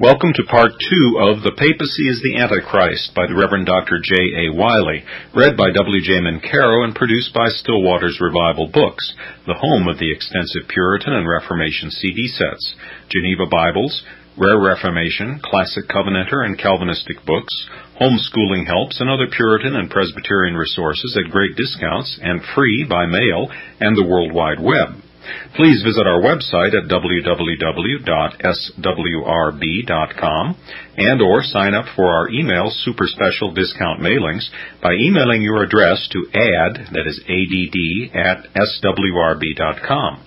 Welcome to part two of The Papacy is the Antichrist by the Reverend Dr. J. A. Wylie, read by W. J. Mancaro and produced by Still Waters Revival Books, the home of the extensive Puritan and Reformation CD sets, Geneva Bibles, Rare Reformation, Classic Covenanter, and Calvinistic books, homeschooling helps, and other Puritan and Presbyterian resources at great discounts and free by mail and the World Wide Web. Please visit our website at www.swrb.com and or sign up for our email super special discount mailings by emailing your address to add, that is add, at swrb.com.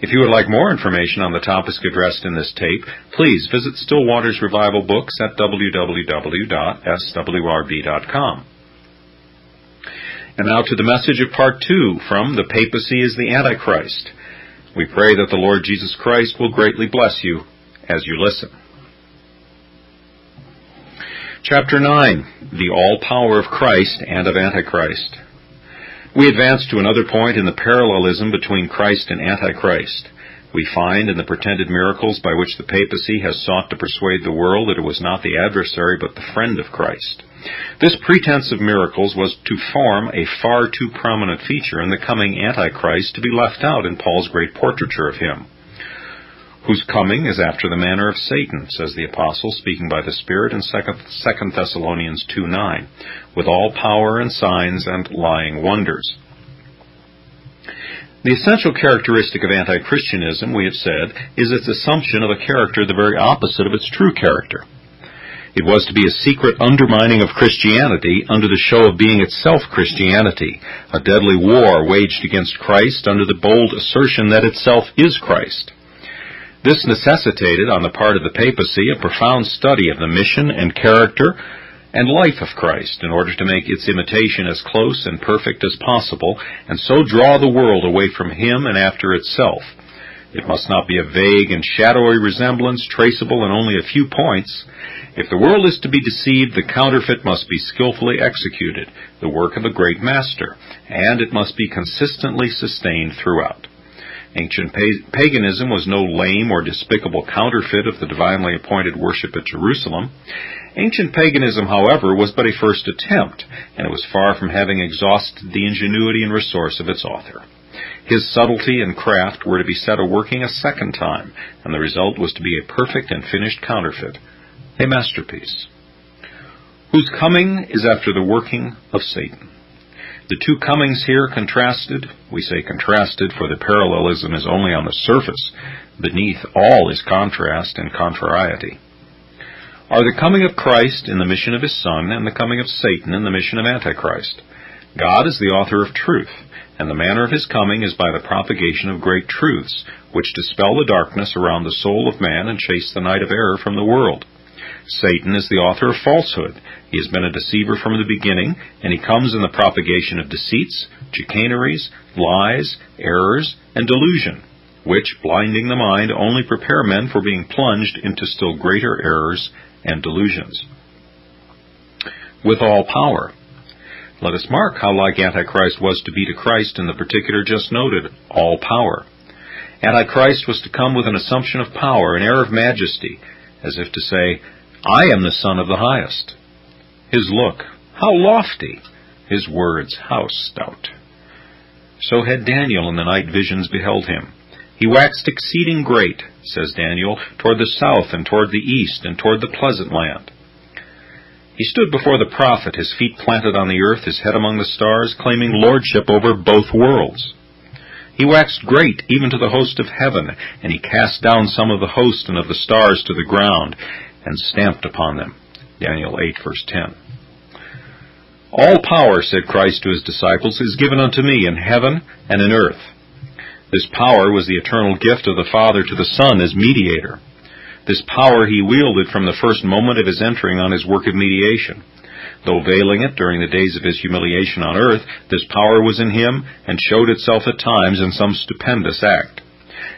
If you would like more information on the topics addressed in this tape, please visit Still Waters Revival Books at www.swrb.com. And now to the message of part two from The Papacy is the Antichrist. We pray that the Lord Jesus Christ will greatly bless you as you listen. Chapter 9 The All Power of Christ and of Antichrist. We advance to another point in the parallelism between Christ and Antichrist. We find in the pretended miracles by which the papacy has sought to persuade the world that it was not the adversary but the friend of Christ. This pretense of miracles was to form a far too prominent feature in the coming Antichrist to be left out in Paul's great portraiture of him. Whose coming is after the manner of Satan, says the apostle, speaking by the Spirit in 2 Thessalonians 2 9, with all power and signs and lying wonders. The essential characteristic of anti Christianism, we have said, is its assumption of a character the very opposite of its true character. It was to be a secret undermining of Christianity under the show of being itself Christianity, a deadly war waged against Christ under the bold assertion that itself is Christ. This necessitated, on the part of the papacy, a profound study of the mission and character and life of Christ in order to make its imitation as close and perfect as possible, and so draw the world away from Him and after itself. It must not be a vague and shadowy resemblance traceable in only a few points. If the world is to be deceived, the counterfeit must be skillfully executed, the work of a great master, and it must be consistently sustained throughout. Ancient paganism was no lame or despicable counterfeit of the divinely appointed worship at Jerusalem. Ancient paganism, however, was but a first attempt, and it was far from having exhausted the ingenuity and resource of its author. His subtlety and craft were to be set a working a second time, and the result was to be a perfect and finished counterfeit, a masterpiece, whose coming is after the working of Satan. The two comings here contrasted, we say contrasted, for the parallelism is only on the surface. Beneath all is contrast and contrariety. Are the coming of Christ in the mission of his Son and the coming of Satan in the mission of Antichrist. God is the author of truth, and the manner of his coming is by the propagation of great truths, which dispel the darkness around the soul of man and chase the night of error from the world. Satan is the author of falsehood. He has been a deceiver from the beginning, and he comes in the propagation of deceits, chicaneries, lies, errors, and delusion, which, blinding the mind, only prepare men for being plunged into still greater errors and delusions. With all power. Let us mark how like Antichrist was to be to Christ in the particular just noted, all power. Antichrist was to come with an assumption of power, an air of majesty, as if to say, I am the Son of the Highest. His look, how lofty! His words, how stout! So had Daniel in the night visions beheld him. He waxed exceeding great, says Daniel, toward the south and toward the east and toward the pleasant land. He stood before the prophet, his feet planted on the earth, his head among the stars, claiming lordship over both worlds. He waxed great even to the host of heaven, and he cast down some of the host and of the stars to the ground, and stamped upon them. Daniel 8, verse 10. All power, said Christ to his disciples, is given unto me in heaven and in earth. This power was the eternal gift of the Father to the Son as mediator. This power he wielded from the first moment of his entering on his work of mediation. Though veiling it during the days of his humiliation on earth, this power was in him and showed itself at times in some stupendous act.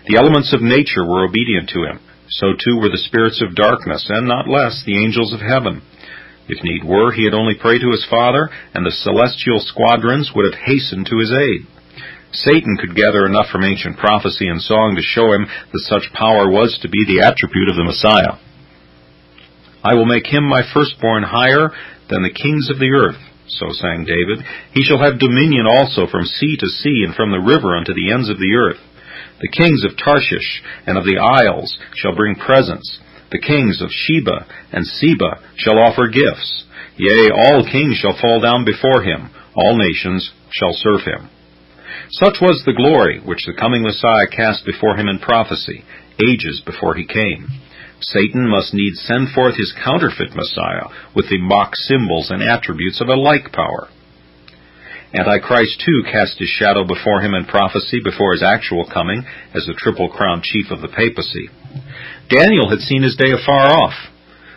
The elements of nature were obedient to him. So too were the spirits of darkness, and not less the angels of heaven. If need were, he had only prayed to his Father, and the celestial squadrons would have hastened to his aid. Satan could gather enough from ancient prophecy and song to show him that such power was to be the attribute of the Messiah. I will make him my firstborn higher than the kings of the earth. So sang David. He shall have dominion also from sea to sea, and from the river unto the ends of the earth. The kings of Tarshish and of the isles shall bring presents. The kings of Sheba and Seba shall offer gifts. Yea, all kings shall fall down before him. All nations shall serve him. Such was the glory which the coming Messiah cast before him in prophecy, ages before he came. Satan must needs send forth his counterfeit Messiah with the mock symbols and attributes of a like power. Antichrist too cast his shadow before him in prophecy before his actual coming as the triple crowned chief of the papacy. Daniel had seen his day afar off.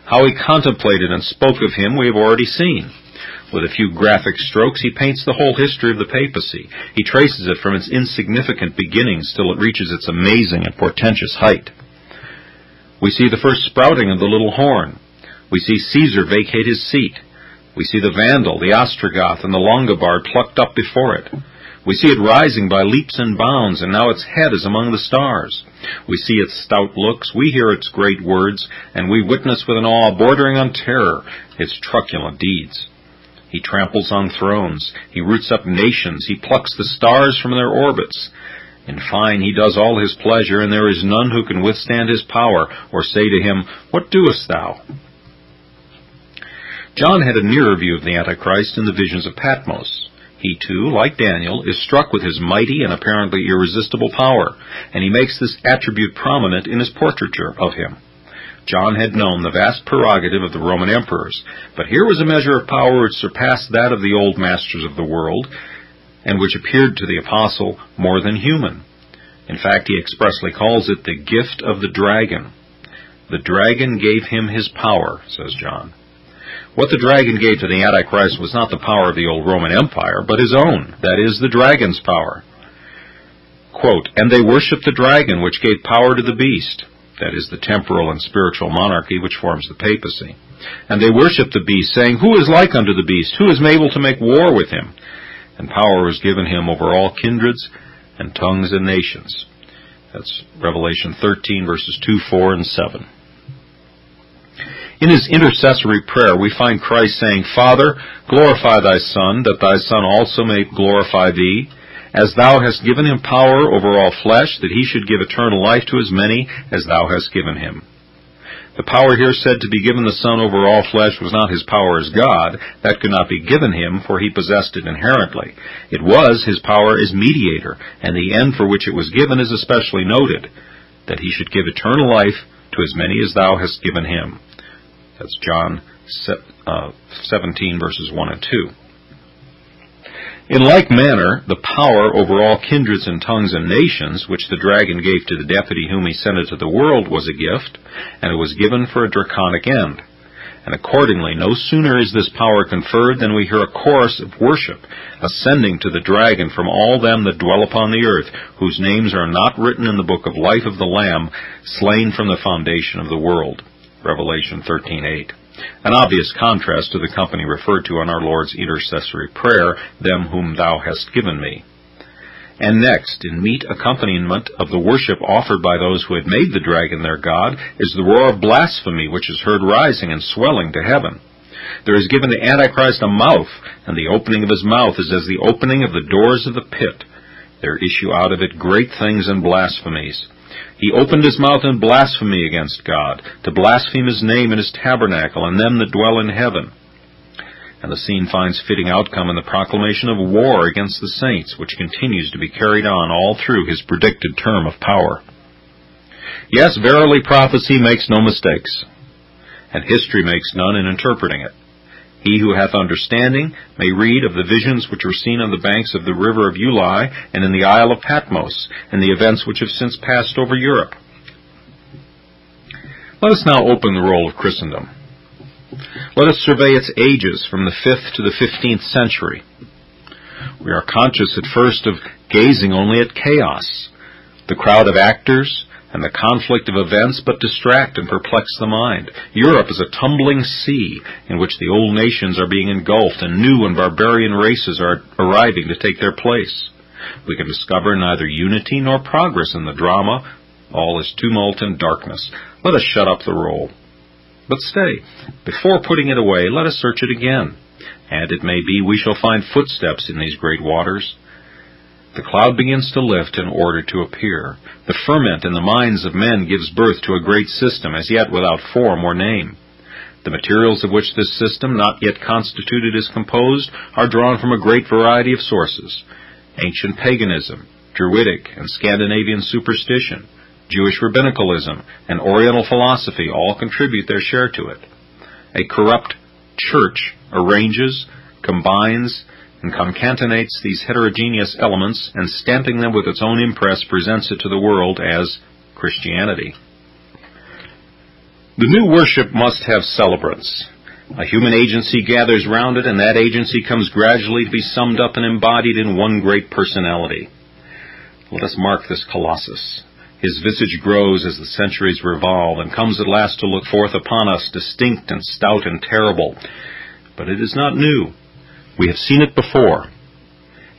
How he contemplated and spoke of him we have already seen. With a few graphic strokes, he paints the whole history of the papacy. He traces it from its insignificant beginnings till it reaches its amazing and portentous height. We see the first sprouting of the little horn. We see Caesar vacate his seat. We see the Vandal, the Ostrogoth, and the Longobard plucked up before it. We see it rising by leaps and bounds, and now its head is among the stars. We see its stout looks, we hear its great words, and we witness with an awe bordering on terror its truculent deeds. He tramples on thrones, he roots up nations, he plucks the stars from their orbits, in fine, he does all his pleasure, and there is none who can withstand his power, or say to him, What doest thou? John had a nearer view of the Antichrist in the visions of Patmos. He too, like Daniel, is struck with his mighty and apparently irresistible power, and he makes this attribute prominent in his portraiture of him. John had known the vast prerogative of the Roman emperors, but here was a measure of power which surpassed that of the old masters of the world, and which appeared to the apostle more than human. In fact, he expressly calls it the gift of the dragon. The dragon gave him his power, says John. What the dragon gave to the Antichrist was not the power of the old Roman Empire, but his own, that is, the dragon's power. Quote, and they worshipped the dragon, which gave power to the beast, that is, the temporal and spiritual monarchy which forms the papacy. And they worshipped the beast, saying, Who is like unto the beast? Who is able to make war with him? and power was given him over all kindreds and tongues and nations. That's Revelation 13, verses 2, 4, and 7. In his intercessory prayer, we find Christ saying, Father, glorify thy Son, that thy Son also may glorify thee, as thou hast given him power over all flesh, that he should give eternal life to as many as thou hast given him. The power here said to be given the Son over all flesh was not his power as God. That could not be given him, for he possessed it inherently. It was his power as mediator, and the end for which it was given is especially noted, that he should give eternal life to as many as thou hast given him. That's John uh, 17, verses 1 and 2. In like manner, the power over all kindreds and tongues and nations, which the dragon gave to the deputy whom he sent into the world, was a gift, and it was given for a draconic end. And accordingly, no sooner is this power conferred than we hear a chorus of worship ascending to the dragon from all them that dwell upon the earth, whose names are not written in the book of life of the Lamb, slain from the foundation of the world. Revelation 13:8 an obvious contrast to the company referred to in our Lord's intercessory prayer, them whom thou hast given me. And next, in meet accompaniment of the worship offered by those who had made the dragon their god, is the roar of blasphemy which is heard rising and swelling to heaven. There is given the Antichrist a mouth, and the opening of his mouth is as the opening of the doors of the pit. There issue out of it great things and blasphemies. He opened his mouth in blasphemy against God, to blaspheme his name and his tabernacle, and them that dwell in heaven. And the scene finds fitting outcome in the proclamation of war against the saints, which continues to be carried on all through his predicted term of power. Yes, verily prophecy makes no mistakes, and history makes none in interpreting it. He who hath understanding may read of the visions which were seen on the banks of the river of Ulai and in the isle of Patmos, and the events which have since passed over Europe. Let us now open the roll of Christendom. Let us survey its ages from the 5th to the 15th century. We are conscious at first of gazing only at chaos, the crowd of actors, and the conflict of events but distract and perplex the mind. Europe is a tumbling sea in which the old nations are being engulfed and new and barbarian races are arriving to take their place. We can discover neither unity nor progress in the drama. All is tumult and darkness. Let us shut up the roll. But stay, before putting it away, let us search it again, and it may be we shall find footsteps in these great waters. The cloud begins to lift in order to appear. The ferment in the minds of men gives birth to a great system, as yet without form or name. The materials of which this system, not yet constituted, is composed, are drawn from a great variety of sources. Ancient paganism, Druidic and Scandinavian superstition, Jewish rabbinicalism, and Oriental philosophy all contribute their share to it. A corrupt church arranges, combines, and concatenates these heterogeneous elements and stamping them with its own impress presents it to the world as Christianity. The new worship must have celebrants. A human agency gathers round it, and that agency comes gradually to be summed up and embodied in one great personality. Let us mark this colossus. His visage grows as the centuries revolve, and comes at last to look forth upon us, distinct and stout and terrible. But it is not new. We have seen it before.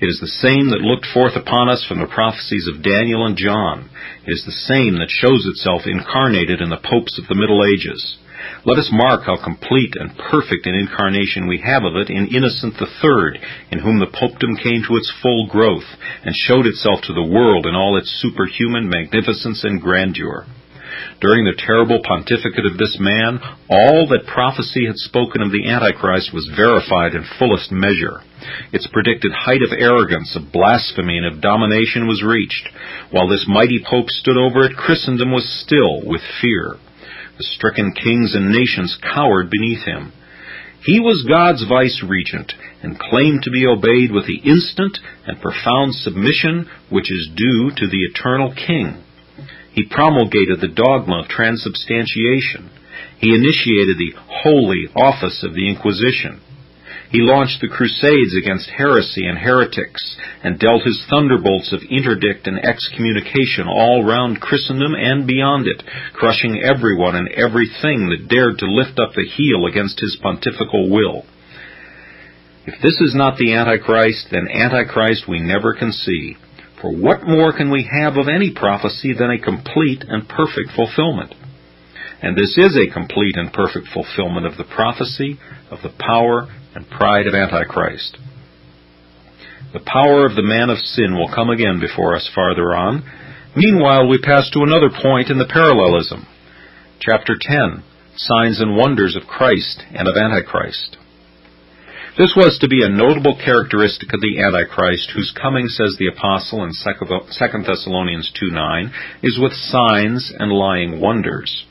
It is the same that looked forth upon us from the prophecies of Daniel and John. It is the same that shows itself incarnated in the popes of the Middle Ages. Let us mark how complete and perfect an incarnation we have of it in Innocent III, in whom the popedom came to its full growth, and showed itself to the world in all its superhuman magnificence and grandeur. During the terrible pontificate of this man, all that prophecy had spoken of the Antichrist was verified in fullest measure. Its predicted height of arrogance, of blasphemy, and of domination was reached. While this mighty pope stood over it, Christendom was still with fear. The stricken kings and nations cowered beneath him. He was God's vice regent, and claimed to be obeyed with the instant and profound submission which is due to the eternal king. He promulgated the dogma of transubstantiation. He initiated the holy office of the Inquisition. He launched the crusades against heresy and heretics, and dealt his thunderbolts of interdict and excommunication all round Christendom and beyond it, crushing everyone and everything that dared to lift up the heel against his pontifical will. If this is not the Antichrist, then Antichrist we never can see. For what more can we have of any prophecy than a complete and perfect fulfillment? And this is a complete and perfect fulfillment of the prophecy, of the power and pride of Antichrist. The power of the man of sin will come again before us farther on. Meanwhile, we pass to another point in the parallelism. Chapter 10 Signs and Wonders of Christ and of Antichrist. This was to be a notable characteristic of the Antichrist, whose coming, says the Apostle in 2 Thessalonians 2 9, is with signs and lying wonders.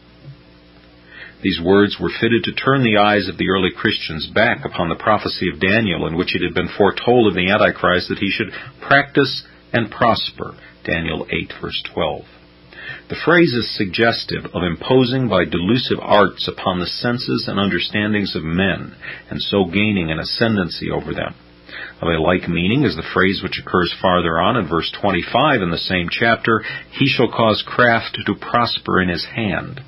These words were fitted to turn the eyes of the early Christians back upon the prophecy of Daniel, in which it had been foretold of the Antichrist that he should practice and prosper. Daniel 8, verse 12. The phrase is suggestive of imposing by delusive arts upon the senses and understandings of men, and so gaining an ascendancy over them. Of a like meaning is the phrase which occurs farther on in verse 25 in the same chapter, He shall cause craft to prosper in his hand.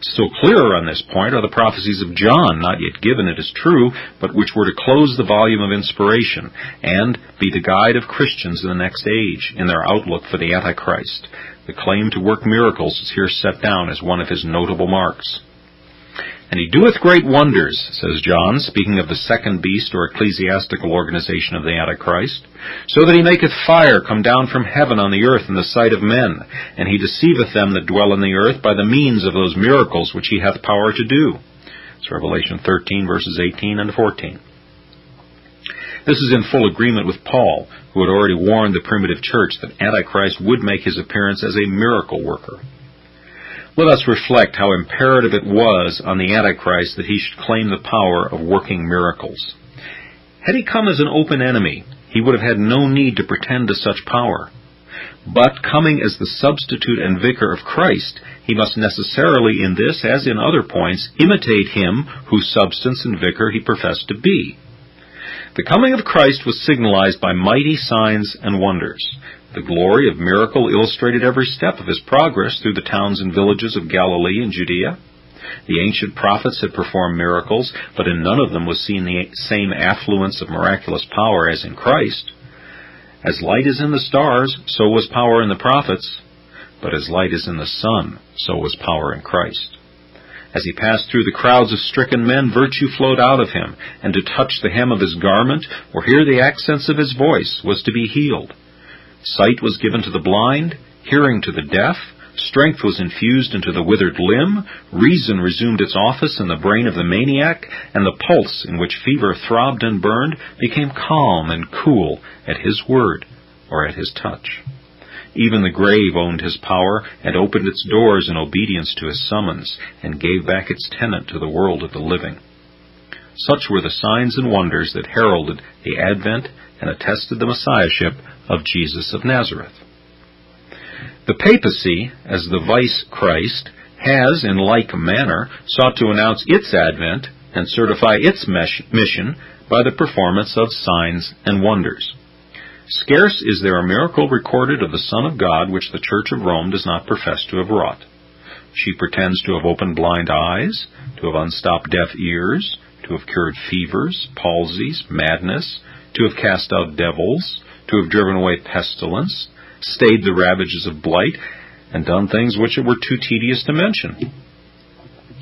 Still clearer on this point are the prophecies of John, not yet given, it is true, but which were to close the volume of inspiration, and be the guide of Christians in the next age, in their outlook for the Antichrist. The claim to work miracles is here set down as one of his notable marks. And he doeth great wonders, says John, speaking of the second beast or ecclesiastical organization of the Antichrist, so that he maketh fire come down from heaven on the earth in the sight of men, and he deceiveth them that dwell in the earth by the means of those miracles which he hath power to do. It's Revelation 13, verses 18 and 14. This is in full agreement with Paul, who had already warned the primitive church that Antichrist would make his appearance as a miracle worker. Let us reflect how imperative it was on the Antichrist that he should claim the power of working miracles. Had he come as an open enemy, he would have had no need to pretend to such power. But coming as the substitute and vicar of Christ, he must necessarily, in this as in other points, imitate him whose substance and vicar he professed to be. The coming of Christ was signalized by mighty signs and wonders. The glory of miracle illustrated every step of his progress through the towns and villages of Galilee and Judea. The ancient prophets had performed miracles, but in none of them was seen the same affluence of miraculous power as in Christ. As light is in the stars, so was power in the prophets, but as light is in the sun, so was power in Christ. As he passed through the crowds of stricken men, virtue flowed out of him, and to touch the hem of his garment, or hear the accents of his voice, was to be healed. Sight was given to the blind, hearing to the deaf, strength was infused into the withered limb, reason resumed its office in the brain of the maniac, and the pulse in which fever throbbed and burned became calm and cool at his word or at his touch. Even the grave owned his power and opened its doors in obedience to his summons, and gave back its tenant to the world of the living. Such were the signs and wonders that heralded the advent and attested the messiahship of Jesus of Nazareth. The papacy, as the vice Christ, has, in like manner, sought to announce its advent and certify its mission by the performance of signs and wonders. Scarce is there a miracle recorded of the Son of God which the Church of Rome does not profess to have wrought. She pretends to have opened blind eyes, to have unstopped deaf ears, to have cured fevers, palsies, madness, to have cast out devils, to have driven away pestilence, stayed the ravages of blight, and done things which it were too tedious to mention.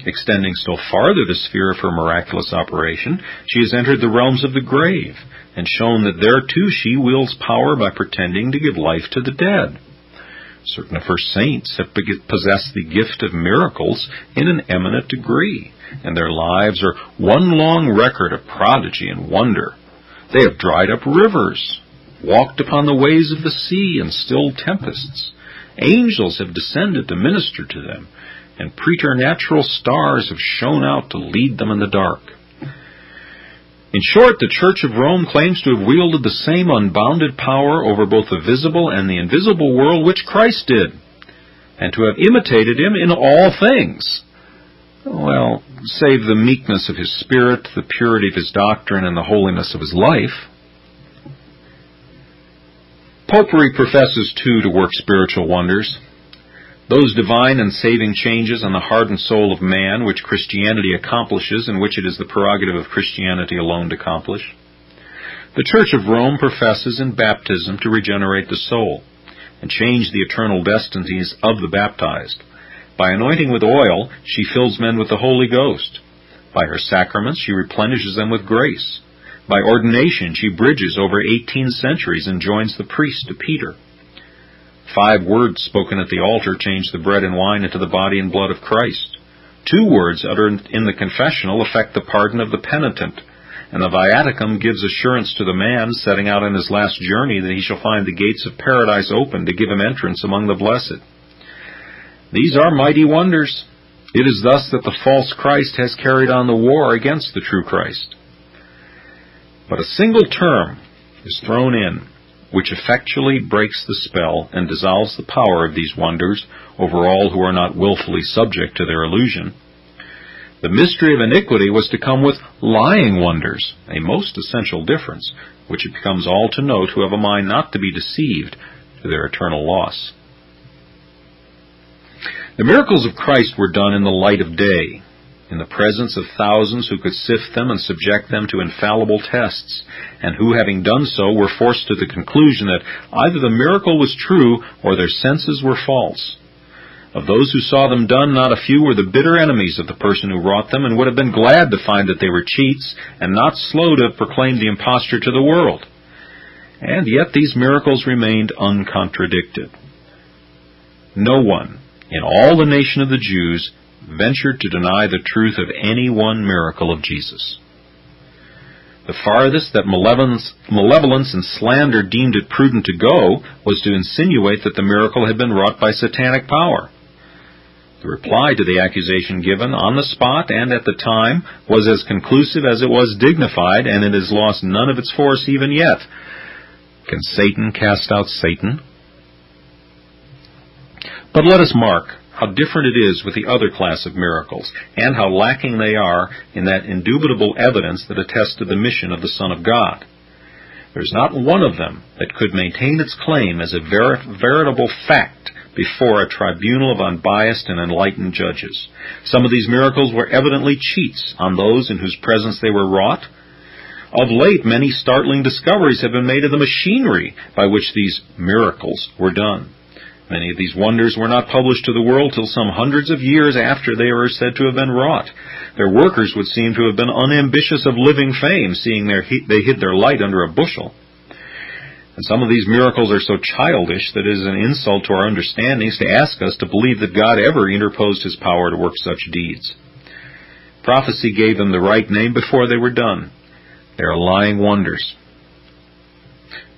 Extending still farther the sphere of her miraculous operation, she has entered the realms of the grave, and shown that there too she wields power by pretending to give life to the dead. Certain of her saints have possessed the gift of miracles in an eminent degree, and their lives are one long record of prodigy and wonder. They have dried up rivers, walked upon the ways of the sea and stilled tempests. Angels have descended to minister to them, and preternatural stars have shone out to lead them in the dark. In short, the Church of Rome claims to have wielded the same unbounded power over both the visible and the invisible world which Christ did, and to have imitated him in all things. Well, save the meekness of his spirit, the purity of his doctrine, and the holiness of his life. Popery professes, too, to work spiritual wonders. Those divine and saving changes on the heart and soul of man which Christianity accomplishes and which it is the prerogative of Christianity alone to accomplish. The Church of Rome professes in baptism to regenerate the soul and change the eternal destinies of the baptized. By anointing with oil, she fills men with the Holy Ghost. By her sacraments, she replenishes them with grace. By ordination, she bridges over 18 centuries and joins the priest to Peter. Five words spoken at the altar change the bread and wine into the body and blood of Christ. Two words uttered in the confessional affect the pardon of the penitent, and the viaticum gives assurance to the man setting out on his last journey that he shall find the gates of paradise open to give him entrance among the blessed. These are mighty wonders. It is thus that the false Christ has carried on the war against the true Christ. But a single term is thrown in which effectually breaks the spell and dissolves the power of these wonders over all who are not wilfully subject to their illusion. The mystery of iniquity was to come with lying wonders, a most essential difference, which it becomes all to note who have a mind not to be deceived to their eternal loss. The miracles of Christ were done in the light of day, in the presence of thousands who could sift them and subject them to infallible tests, and who, having done so, were forced to the conclusion that either the miracle was true or their senses were false. Of those who saw them done, not a few were the bitter enemies of the person who wrought them, and would have been glad to find that they were cheats, and not slow to proclaim the imposture to the world. And yet these miracles remained uncontradicted. No one in all the nation of the Jews ventured to deny the truth of any one miracle of Jesus. The farthest that malevolence, and slander deemed it prudent to go was to insinuate that the miracle had been wrought by satanic power. The reply to the accusation given on the spot and at the time was as conclusive as it was dignified, and it has lost none of its force even yet. Can Satan cast out Satan? But let us mark how different it is with the other class of miracles, and how lacking they are in that indubitable evidence that attests to the mission of the Son of God. There is not one of them that could maintain its claim as a ver- veritable fact before a tribunal of unbiased and enlightened judges. Some of these miracles were evidently cheats on those in whose presence they were wrought. Of late, many startling discoveries have been made of the machinery by which these miracles were done. Many of these wonders were not published to the world till some hundreds of years after they were said to have been wrought. Their workers would seem to have been unambitious of living fame, seeing they hid their light under a bushel. And some of these miracles are so childish that it is an insult to our understandings to ask us to believe that God ever interposed his power to work such deeds. Prophecy gave them the right name before they were done. They are lying wonders.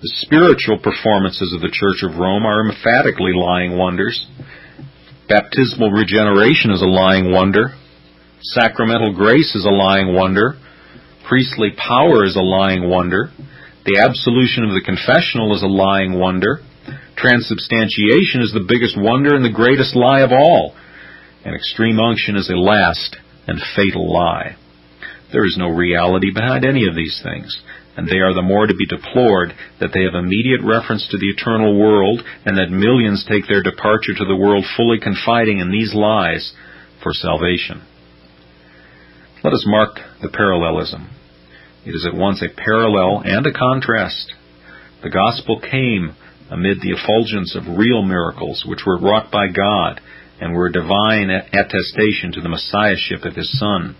The spiritual performances of the Church of Rome are emphatically lying wonders. Baptismal regeneration is a lying wonder. Sacramental grace is a lying wonder. Priestly power is a lying wonder. The absolution of the confessional is a lying wonder. Transubstantiation is the biggest wonder and the greatest lie of all. And extreme unction is a last and fatal lie. There is no reality behind any of these things and they are the more to be deplored that they have immediate reference to the eternal world, and that millions take their departure to the world fully confiding in these lies for salvation. Let us mark the parallelism. It is at once a parallel and a contrast. The gospel came amid the effulgence of real miracles which were wrought by God and were a divine attestation to the messiahship of his Son.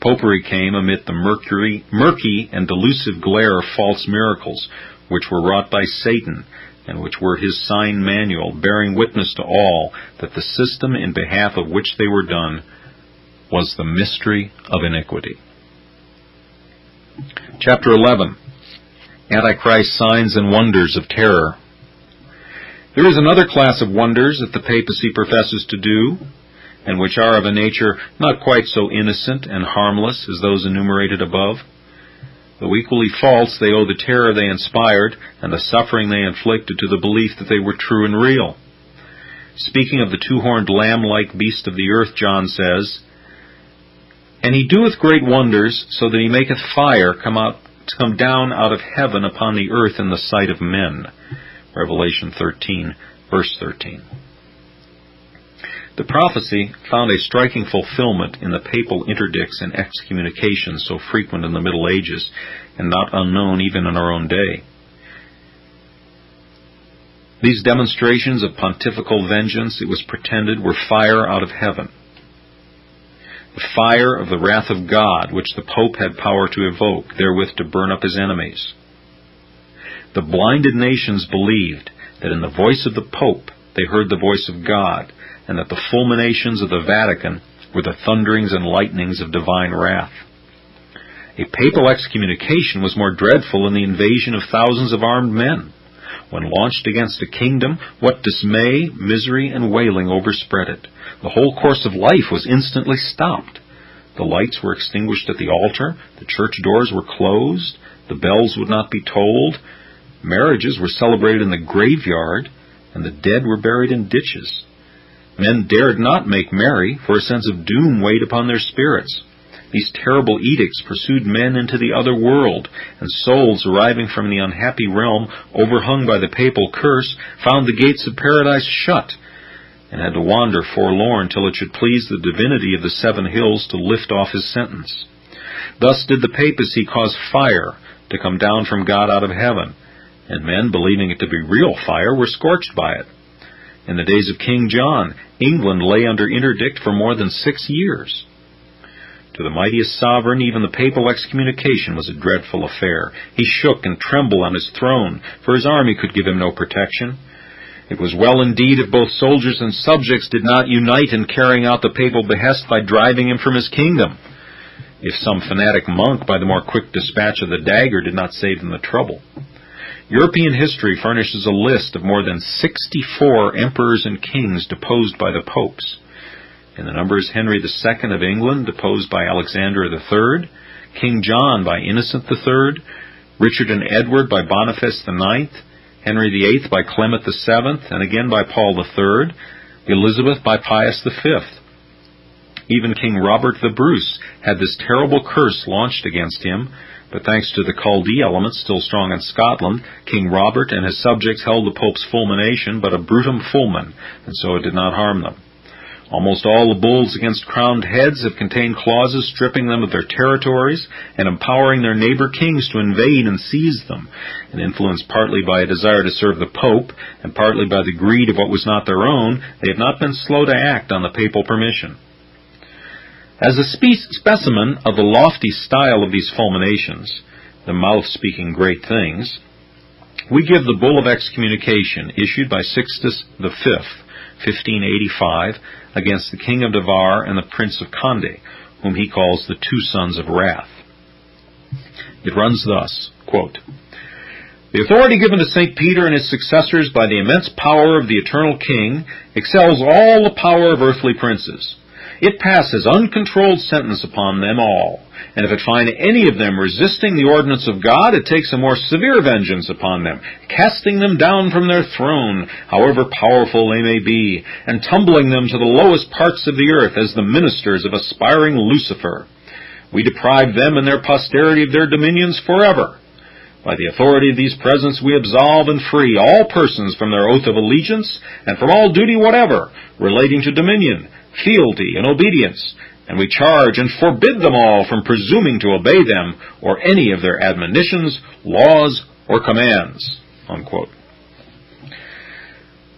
Popery came amid the mercury, murky and delusive glare of false miracles, which were wrought by Satan, and which were his sign manual, bearing witness to all that the system in behalf of which they were done was the mystery of iniquity. Chapter 11 Antichrist Signs and Wonders of Terror. There is another class of wonders that the papacy professes to do, and which are of a nature not quite so innocent and harmless as those enumerated above. Though equally false, they owe the terror they inspired and the suffering they inflicted to the belief that they were true and real. Speaking of the two-horned lamb-like beast of the earth, John says, And he doeth great wonders, so that he maketh fire come out come down out of heaven upon the earth in the sight of men. Revelation 13, verse 13. The prophecy found a striking fulfillment in the papal interdicts and excommunications so frequent in the Middle Ages and not unknown even in our own day. These demonstrations of pontifical vengeance, it was pretended, were fire out of heaven. The fire of the wrath of God, which the Pope had power to evoke, therewith to burn up his enemies. The blinded nations believed that in the voice of the Pope they heard the voice of God, and that the fulminations of the Vatican were the thunderings and lightnings of divine wrath. A papal excommunication was more dreadful than the invasion of thousands of armed men. When launched against a kingdom, what dismay, misery, and wailing overspread it. The whole course of life was instantly stopped. The lights were extinguished at the altar, the church doors were closed, the bells would not be tolled, marriages were celebrated in the graveyard, and the dead were buried in ditches. Men dared not make merry, for a sense of doom weighed upon their spirits. These terrible edicts pursued men into the other world, and souls arriving from the unhappy realm overhung by the papal curse found the gates of paradise shut, and had to wander forlorn till it should please the divinity of the seven hills to lift off his sentence. Thus did the papacy cause fire to come down from God out of heaven, and men, believing it to be real fire, were scorched by it. In the days of King John, England lay under interdict for more than six years. To the mightiest sovereign, even the papal excommunication was a dreadful affair. He shook and trembled on his throne, for his army could give him no protection. It was well indeed if both soldiers and subjects did not unite in carrying out the papal behest by driving him from his kingdom. If some fanatic monk, by the more quick dispatch of the dagger, did not save them the trouble. European history furnishes a list of more than 64 emperors and kings deposed by the popes. In the number is Henry II of England, deposed by Alexander III, King John by Innocent III, Richard and Edward by Boniface IX, Henry VIII by Clement VII, and again by Paul III, Elizabeth by Pius V. Even King Robert the Bruce had this terrible curse launched against him, but thanks to the Culdee element still strong in Scotland, King Robert and his subjects held the Pope's fulmination but a brutum fulmen, and so it did not harm them. Almost all the bulls against crowned heads have contained clauses stripping them of their territories and empowering their neighbor kings to invade and seize them, and influenced partly by a desire to serve the Pope and partly by the greed of what was not their own, they have not been slow to act on the papal permission. As a spe- specimen of the lofty style of these fulminations, the mouth speaking great things, we give the bull of excommunication issued by Sixtus V, 1585, against the king of Navarre and the prince of Conde, whom he calls the two sons of wrath. It runs thus, quote, the authority given to St. Peter and his successors by the immense power of the eternal King excels all the power of earthly princes. It passes uncontrolled sentence upon them all, and if it find any of them resisting the ordinance of God, it takes a more severe vengeance upon them, casting them down from their throne, however powerful they may be, and tumbling them to the lowest parts of the earth as the ministers of aspiring Lucifer. We deprive them and their posterity of their dominions forever. By the authority of these presents we absolve and free all persons from their oath of allegiance, and from all duty whatever relating to dominion, fealty, and obedience, and we charge and forbid them all from presuming to obey them or any of their admonitions, laws, or commands. Unquote.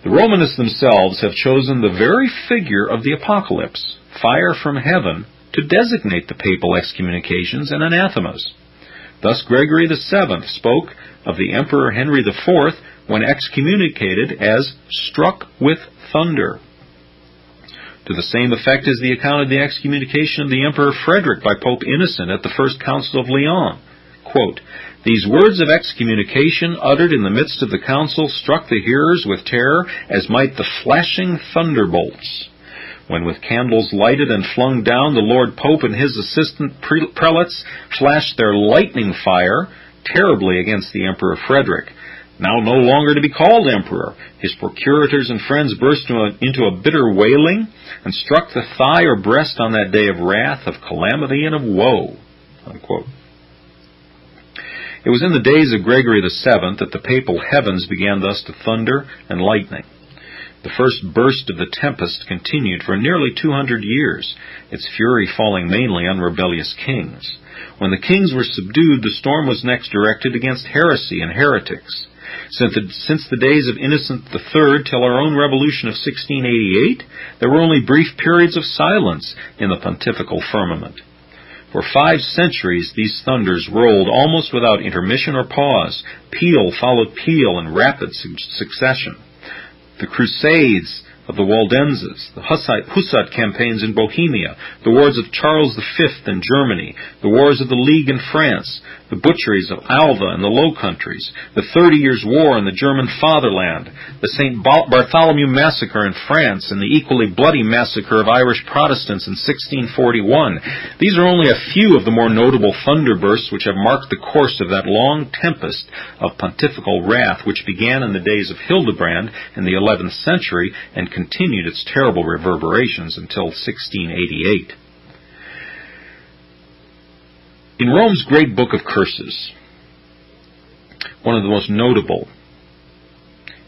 The Romanists themselves have chosen the very figure of the apocalypse, fire from heaven, to designate the papal excommunications and anathemas. Thus Gregory VII spoke of the Emperor Henry IV when excommunicated as struck with thunder. To the same effect is the account of the excommunication of the Emperor Frederick by Pope Innocent at the First Council of Lyon. Quote, These words of excommunication uttered in the midst of the council struck the hearers with terror as might the flashing thunderbolts. When with candles lighted and flung down, the Lord Pope and his assistant pre- prelates flashed their lightning fire terribly against the Emperor Frederick, now no longer to be called emperor. His procurators and friends burst into a bitter wailing and struck the thigh or breast on that day of wrath, of calamity, and of woe. Unquote. It was in the days of Gregory VII that the papal heavens began thus to thunder and lightning. The first burst of the tempest continued for nearly 200 years, its fury falling mainly on rebellious kings. When the kings were subdued, the storm was next directed against heresy and heretics. Since the, since the days of Innocent III till our own revolution of 1688, there were only brief periods of silence in the pontifical firmament. For five centuries these thunders rolled almost without intermission or pause. Peal followed peal in rapid succession. The Crusades of the Waldenses, the Hussite campaigns in Bohemia, the wars of Charles V in Germany, the wars of the League in France, the butcheries of Alva in the Low Countries, the Thirty Years' War in the German fatherland, the St. Bartholomew Massacre in France, and the equally bloody massacre of Irish Protestants in 1641. These are only a few of the more notable thunderbursts which have marked the course of that long tempest of pontifical wrath which began in the days of Hildebrand in the 11th century and continued its terrible reverberations until 1688. In Rome's great book of curses, one of the most notable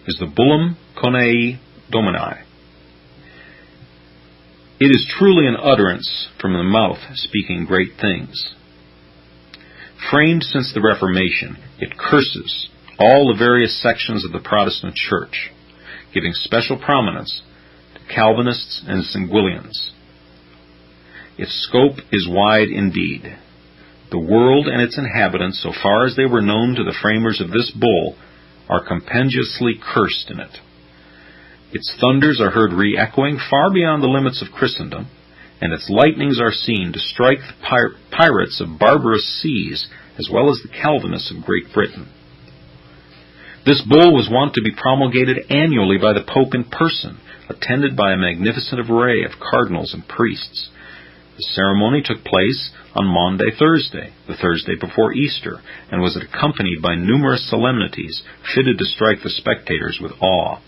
is the Bullum Conei Domini. It is truly an utterance from the mouth speaking great things. Framed since the Reformation, it curses all the various sections of the Protestant Church, giving special prominence to Calvinists and Zwinglians. Its scope is wide indeed. The world and its inhabitants, so far as they were known to the framers of this bull, are compendiously cursed in it. Its thunders are heard re echoing far beyond the limits of Christendom, and its lightnings are seen to strike the pir- pirates of barbarous seas as well as the Calvinists of Great Britain. This bull was wont to be promulgated annually by the Pope in person, attended by a magnificent array of cardinals and priests. The ceremony took place on Maundy Thursday, the Thursday before Easter, and was accompanied by numerous solemnities fitted to strike the spectators with awe.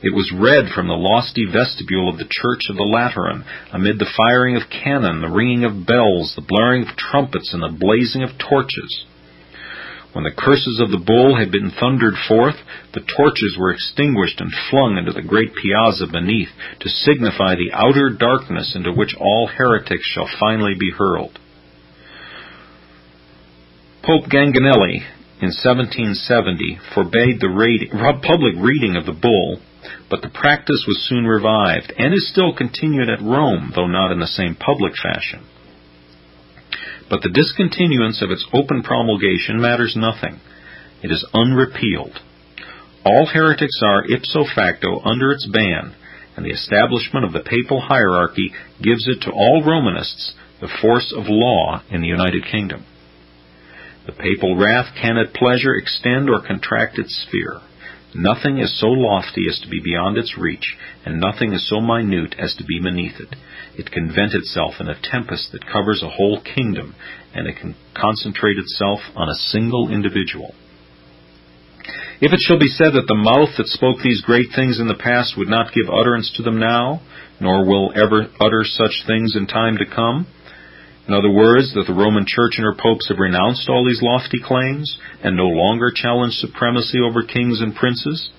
It was read from the lofty vestibule of the Church of the Lateran, amid the firing of cannon, the ringing of bells, the blaring of trumpets, and the blazing of torches. When the curses of the bull had been thundered forth, the torches were extinguished and flung into the great piazza beneath to signify the outer darkness into which all heretics shall finally be hurled. Pope Ganganelli in 1770 forbade the public reading of the bull, but the practice was soon revived and is still continued at Rome, though not in the same public fashion. But the discontinuance of its open promulgation matters nothing. It is unrepealed. All heretics are ipso facto under its ban, and the establishment of the papal hierarchy gives it to all Romanists the force of law in the United Kingdom. The papal wrath can at pleasure extend or contract its sphere. Nothing is so lofty as to be beyond its reach, and nothing is so minute as to be beneath it. It can vent itself in a tempest that covers a whole kingdom, and it can concentrate itself on a single individual. If it shall be said that the mouth that spoke these great things in the past would not give utterance to them now, nor will ever utter such things in time to come, in other words, that the Roman Church and her popes have renounced all these lofty claims and no longer challenge supremacy over kings and princes?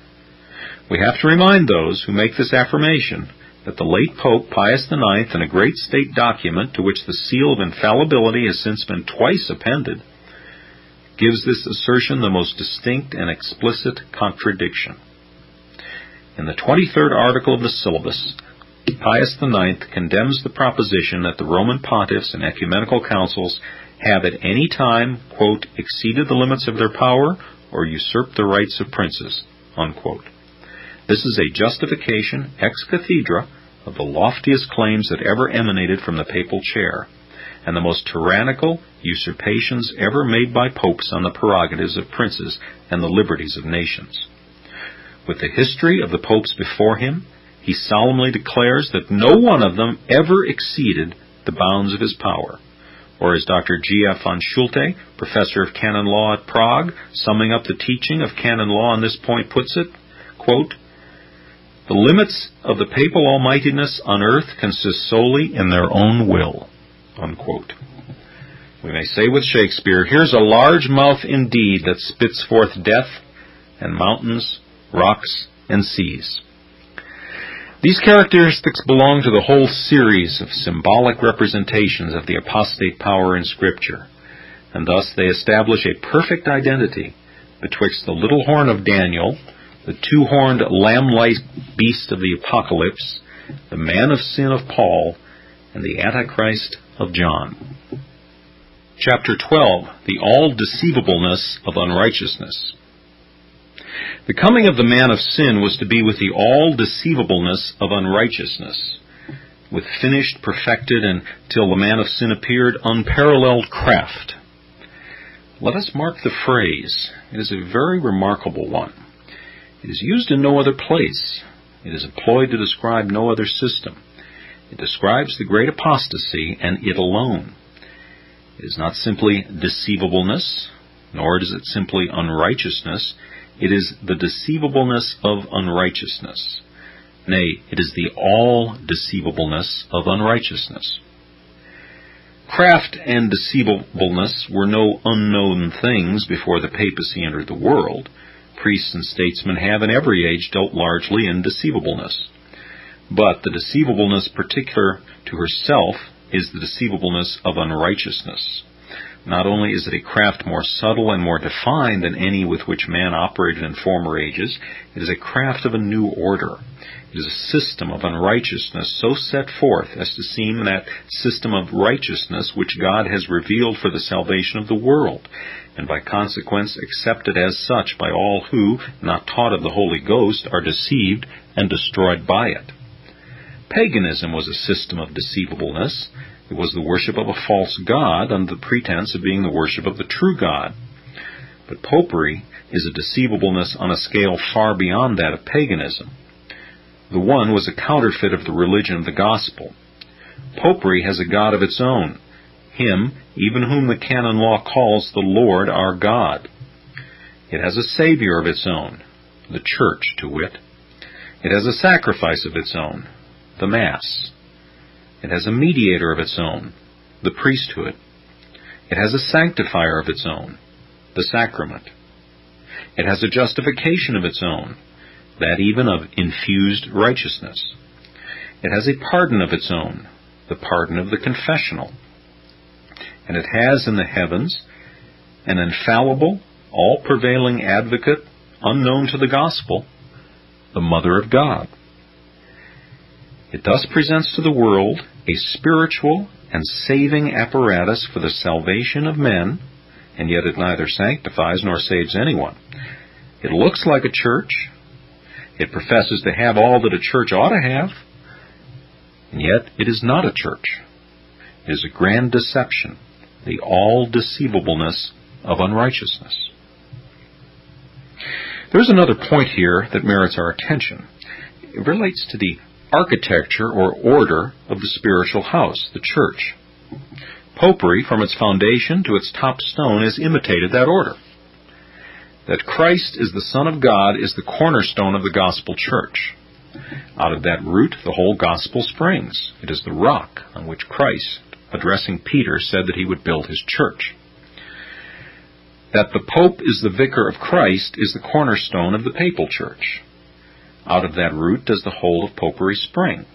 We have to remind those who make this affirmation that the late Pope Pius IX, in a great state document to which the seal of infallibility has since been twice appended, gives this assertion the most distinct and explicit contradiction. In the 23rd article of the syllabus, Pius IX condemns the proposition that the Roman pontiffs and ecumenical councils have at any time, quote, exceeded the limits of their power or usurped the rights of princes, unquote. This is a justification ex cathedra of the loftiest claims that ever emanated from the papal chair, and the most tyrannical usurpations ever made by popes on the prerogatives of princes and the liberties of nations. With the history of the popes before him, he solemnly declares that no one of them ever exceeded the bounds of his power. Or as Dr. G. F. von Schulte, professor of canon law at Prague, summing up the teaching of canon law on this point, puts it, quote, The limits of the papal almightiness on earth consist solely in their own will. Unquote. We may say with Shakespeare, Here's a large mouth indeed that spits forth death and mountains, rocks, and seas. These characteristics belong to the whole series of symbolic representations of the apostate power in Scripture, and thus they establish a perfect identity betwixt the little horn of Daniel, the two horned lamb like beast of the Apocalypse, the man of sin of Paul, and the Antichrist of John. Chapter 12 The All Deceivableness of Unrighteousness. The coming of the man of sin was to be with the all deceivableness of unrighteousness, with finished, perfected, and till the man of sin appeared, unparalleled craft. Let us mark the phrase. It is a very remarkable one. It is used in no other place. It is employed to describe no other system. It describes the great apostasy and it alone. It is not simply deceivableness, nor is it simply unrighteousness. It is the deceivableness of unrighteousness. Nay, it is the all deceivableness of unrighteousness. Craft and deceivableness were no unknown things before the papacy entered the world. Priests and statesmen have in every age dealt largely in deceivableness. But the deceivableness particular to herself is the deceivableness of unrighteousness. Not only is it a craft more subtle and more defined than any with which man operated in former ages, it is a craft of a new order. It is a system of unrighteousness so set forth as to seem that system of righteousness which God has revealed for the salvation of the world, and by consequence accepted as such by all who, not taught of the Holy Ghost, are deceived and destroyed by it. Paganism was a system of deceivableness, it was the worship of a false god under the pretense of being the worship of the true God. But popery is a deceivableness on a scale far beyond that of paganism. The one was a counterfeit of the religion of the gospel. Popery has a God of its own, him even whom the canon law calls the Lord our God. It has a Savior of its own, the Church, to wit. It has a sacrifice of its own, the Mass. It has a mediator of its own, the priesthood. It has a sanctifier of its own, the sacrament. It has a justification of its own, that even of infused righteousness. It has a pardon of its own, the pardon of the confessional. And it has in the heavens an infallible, all prevailing advocate unknown to the gospel, the Mother of God. It thus presents to the world a spiritual and saving apparatus for the salvation of men, and yet it neither sanctifies nor saves anyone. It looks like a church. It professes to have all that a church ought to have, and yet it is not a church. It is a grand deception, the all deceivableness of unrighteousness. There's another point here that merits our attention. It relates to the architecture or order of the spiritual house, the church. Popery, from its foundation to its top stone, has imitated that order. That Christ is the Son of God is the cornerstone of the gospel church. Out of that root, the whole gospel springs. It is the rock on which Christ, addressing Peter, said that he would build his church. That the Pope is the vicar of Christ is the cornerstone of the papal church. Out of that root does the whole of popery spring.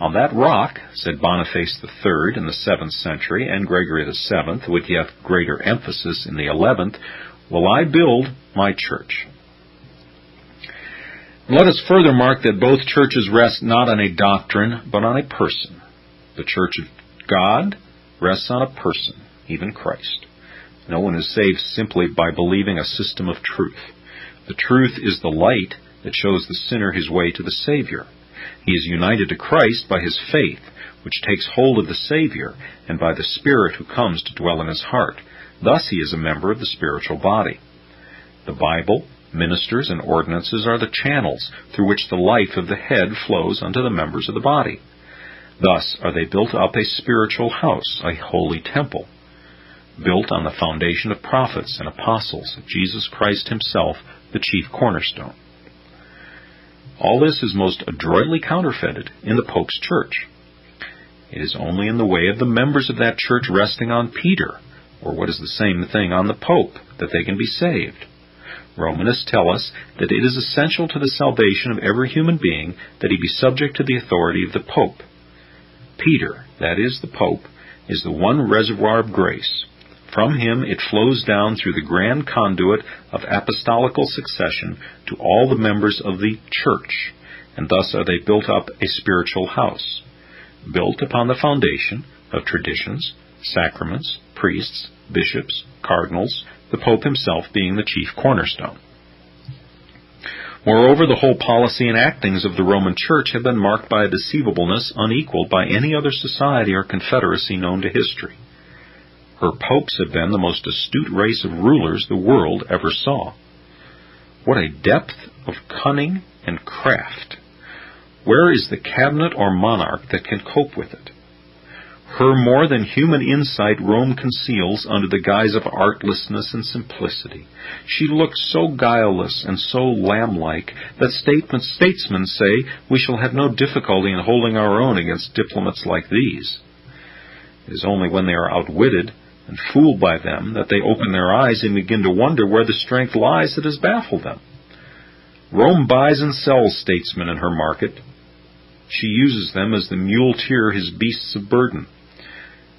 On that rock, said Boniface III in the 7th century and Gregory VII, with yet greater emphasis in the 11th, will I build my church. Let us further mark that both churches rest not on a doctrine, but on a person. The church of God rests on a person, even Christ. No one is saved simply by believing a system of truth. The truth is the light that shows the sinner his way to the Savior. He is united to Christ by his faith, which takes hold of the Savior, and by the Spirit who comes to dwell in his heart. Thus he is a member of the spiritual body. The Bible, ministers, and ordinances are the channels through which the life of the head flows unto the members of the body. Thus are they built up a spiritual house, a holy temple built on the foundation of prophets and apostles, Jesus Christ himself, the chief cornerstone. All this is most adroitly counterfeited in the Pope's church. It is only in the way of the members of that church resting on Peter, or what is the same thing on the Pope, that they can be saved. Romanists tell us that it is essential to the salvation of every human being that he be subject to the authority of the Pope. Peter, that is the Pope, is the one reservoir of grace, from him it flows down through the grand conduit of apostolical succession to all the members of the church, and thus are they built up a spiritual house, built upon the foundation of traditions, sacraments, priests, bishops, cardinals, the Pope himself being the chief cornerstone. Moreover, the whole policy and actings of the Roman Church have been marked by a deceivableness unequaled by any other society or confederacy known to history. Her popes have been the most astute race of rulers the world ever saw. What a depth of cunning and craft! Where is the cabinet or monarch that can cope with it? Her more than human insight Rome conceals under the guise of artlessness and simplicity. She looks so guileless and so lamb-like that statesmen say we shall have no difficulty in holding our own against diplomats like these. It is only when they are outwitted and fooled by them that they open their eyes and begin to wonder where the strength lies that has baffled them. Rome buys and sells statesmen in her market. She uses them as the muleteer his beasts of burden.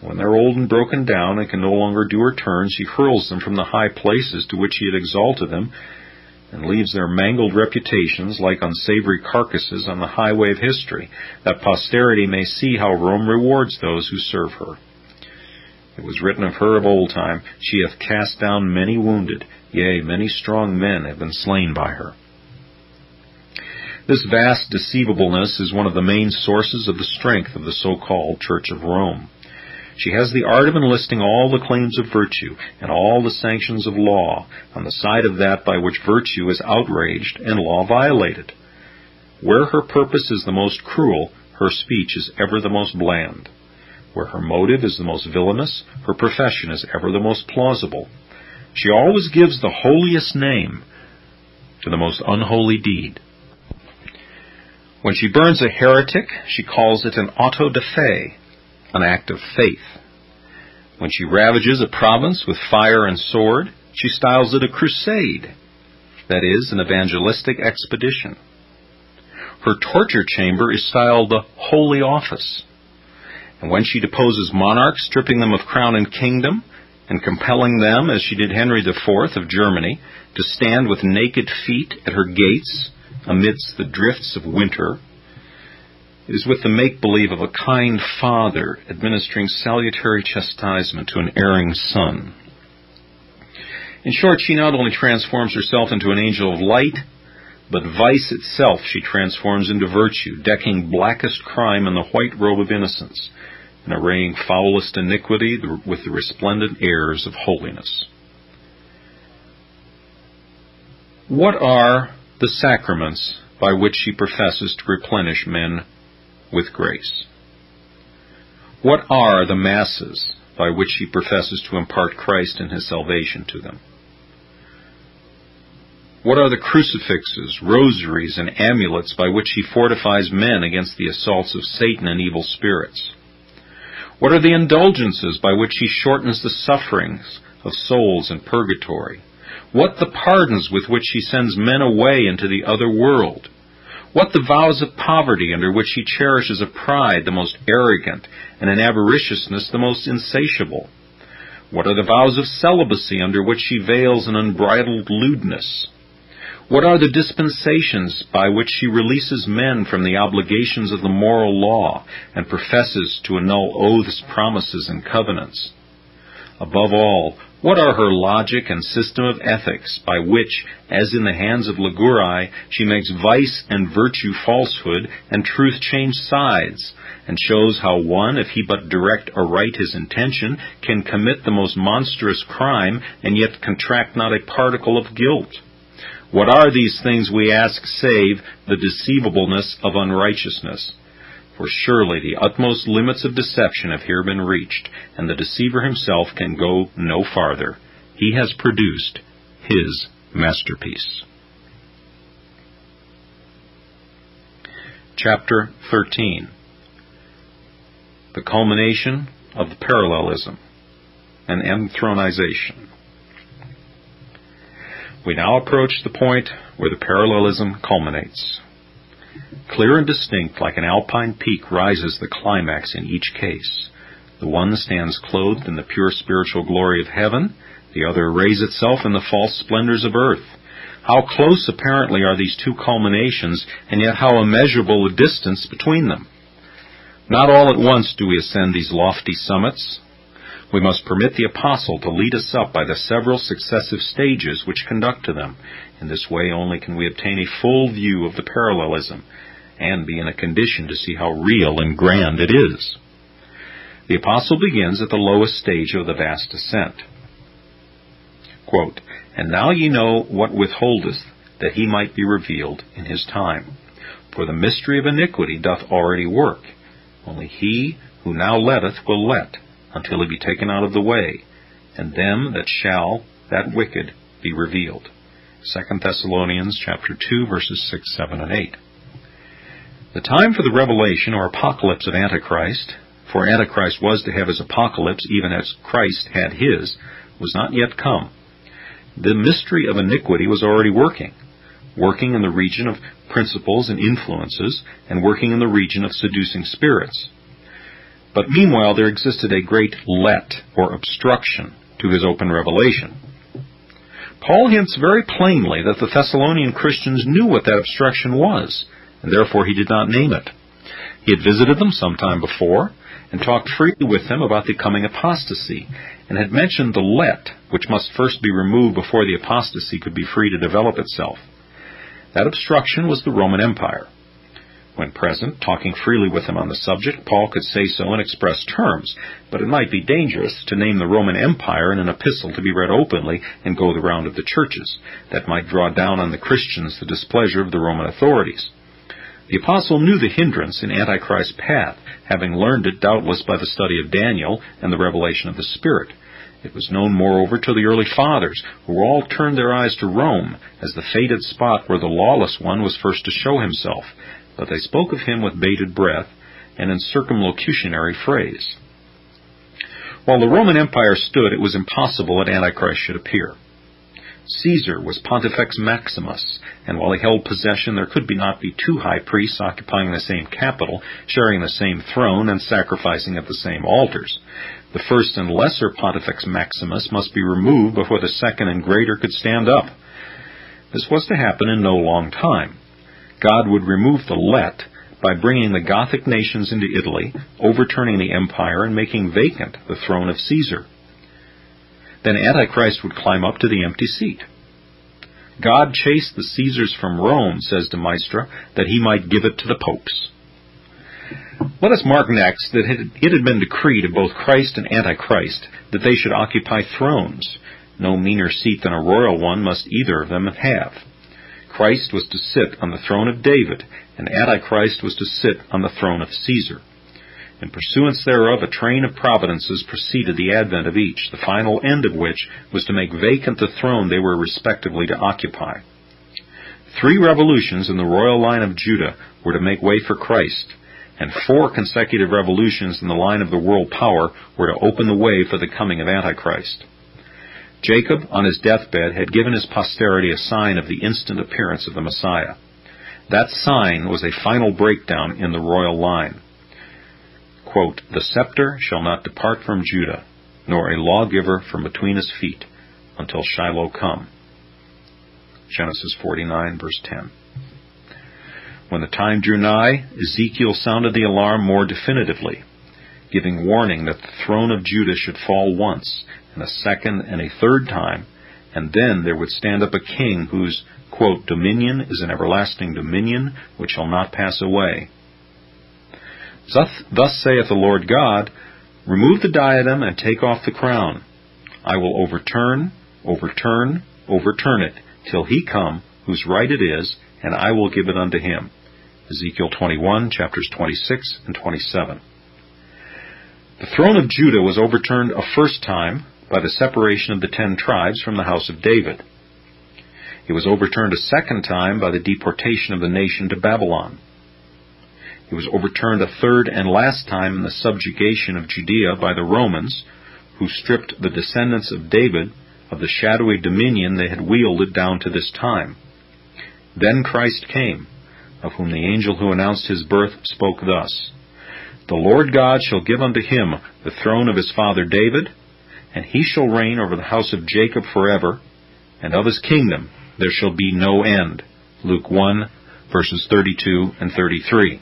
When they're old and broken down and can no longer do her turn, she hurls them from the high places to which she had exalted them, and leaves their mangled reputations like unsavory carcasses on the highway of history, that posterity may see how Rome rewards those who serve her. It was written of her of old time, She hath cast down many wounded, yea, many strong men have been slain by her. This vast deceivableness is one of the main sources of the strength of the so-called Church of Rome. She has the art of enlisting all the claims of virtue and all the sanctions of law on the side of that by which virtue is outraged and law violated. Where her purpose is the most cruel, her speech is ever the most bland. Where her motive is the most villainous, her profession is ever the most plausible. She always gives the holiest name to the most unholy deed. When she burns a heretic, she calls it an auto de fe, an act of faith. When she ravages a province with fire and sword, She styles it a crusade, that is, an evangelistic expedition. Her torture chamber is styled the Holy Office. And when she deposes monarchs, stripping them of crown and kingdom, and compelling them, as she did Henry IV of Germany, to stand with naked feet at her gates amidst the drifts of winter, it is with the make believe of a kind father administering salutary chastisement to an erring son. In short, she not only transforms herself into an angel of light, but vice itself she transforms into virtue, decking blackest crime in the white robe of innocence, and arraying foulest iniquity with the resplendent airs of holiness. What are the sacraments by which she professes to replenish men with grace? What are the masses by which she professes to impart Christ and his salvation to them? What are the crucifixes, rosaries, and amulets by which she fortifies men against the assaults of Satan and evil spirits? What are the indulgences by which she shortens the sufferings of souls in purgatory? What the pardons with which she sends men away into the other world? What the vows of poverty under which she cherishes a pride the most arrogant and an avariciousness the most insatiable? What are the vows of celibacy under which she veils an unbridled lewdness? What are the dispensations by which she releases men from the obligations of the moral law and professes to annul oaths, promises, and covenants? Above all, what are her logic and system of ethics by which, as in the hands of Liguori, she makes vice and virtue falsehood and truth change sides, and shows how one, if he but direct aright his intention, can commit the most monstrous crime and yet contract not a particle of guilt? What are these things, we ask, save the deceivableness of unrighteousness? For surely the utmost limits of deception have here been reached, and the deceiver himself can go no farther. He has produced his masterpiece. Chapter 13 The culmination of the parallelism and enthronization. We now approach the point where the parallelism culminates. Clear and distinct, like an alpine peak, rises the climax in each case. The one stands clothed in the pure spiritual glory of heaven, the other arrays itself in the false splendors of earth. How close, apparently, are these two culminations, and yet how immeasurable the distance between them. Not all at once do we ascend these lofty summits. We must permit the apostle to lead us up by the several successive stages which conduct to them. In this way only can we obtain a full view of the parallelism and be in a condition to see how real and grand it is. The apostle begins at the lowest stage of the vast ascent. Quote, and now ye know what withholdeth, that he might be revealed in his time. For the mystery of iniquity doth already work. Only he who now letteth will let, until he be taken out of the way, and them that shall, that wicked, be revealed. 2 Thessalonians chapter 2 verses 6, 7, and 8. The time for the revelation or apocalypse of Antichrist, for Antichrist was to have his apocalypse even as Christ had his, was not yet come. The mystery of iniquity was already working, working in the region of principles and influences, and working in the region of seducing spirits. But meanwhile, there existed a great let, or obstruction, to his open revelation. Paul hints very plainly that the Thessalonian Christians knew what that obstruction was, and therefore he did not name it. He had visited them some time before, and talked freely with them about the coming apostasy, and had mentioned the let, which must first be removed before the apostasy could be free to develop itself. That obstruction was the Roman Empire. When present, talking freely with him on the subject, Paul could say so in express terms, but it might be dangerous to name the Roman Empire in an epistle to be read openly and go the round of the churches. That might draw down on the Christians the displeasure of the Roman authorities. The apostle knew the hindrance in Antichrist's path, having learned it doubtless by the study of Daniel and the revelation of the Spirit. It was known, moreover, to the early fathers, who all turned their eyes to Rome as the fated spot where the lawless one was first to show himself, but they spoke of him with bated breath and in circumlocutionary phrase. While the Roman Empire stood, it was impossible that Antichrist should appear. Caesar was Pontifex Maximus, and while he held possession, there could be not be two high priests occupying the same capital, sharing the same throne, and sacrificing at the same altars. The first and lesser Pontifex Maximus must be removed before the second and greater could stand up. This was to happen in no long time. God would remove the let by bringing the Gothic nations into Italy, overturning the empire, and making vacant the throne of Caesar. Then Antichrist would climb up to the empty seat. God chased the Caesars from Rome, says de Maistre, that he might give it to the popes. Let us mark next that it had been decreed of both Christ and Antichrist that they should occupy thrones. No meaner seat than a royal one must either of them have. Christ was to sit on the throne of David, and Antichrist was to sit on the throne of Caesar. In pursuance thereof, a train of providences preceded the advent of each, the final end of which was to make vacant the throne they were respectively to occupy. Three revolutions in the royal line of Judah were to make way for Christ, and four consecutive revolutions in the line of the world power were to open the way for the coming of Antichrist. Jacob, on his deathbed, had given his posterity a sign of the instant appearance of the Messiah. That sign was a final breakdown in the royal line. Quote, the scepter shall not depart from Judah, nor a lawgiver from between his feet, until Shiloh come. Genesis 49, verse 10. When the time drew nigh, Ezekiel sounded the alarm more definitively, giving warning that the throne of Judah should fall once, and a second and a third time, and then there would stand up a king whose, quote, dominion is an everlasting dominion which shall not pass away. Thus, thus saith the Lord God, Remove the diadem and take off the crown. I will overturn, overturn, overturn it, till he come, whose right it is, and I will give it unto him. Ezekiel 21, chapters 26 and 27. The throne of Judah was overturned a first time by the separation of the ten tribes from the house of David. It was overturned a second time by the deportation of the nation to Babylon. It was overturned a third and last time in the subjugation of Judea by the Romans, who stripped the descendants of David of the shadowy dominion they had wielded down to this time. Then Christ came, of whom the angel who announced his birth spoke thus The Lord God shall give unto him the throne of his father David, and he shall reign over the house of Jacob forever, and of his kingdom there shall be no end. Luke 1, verses 32 and 33.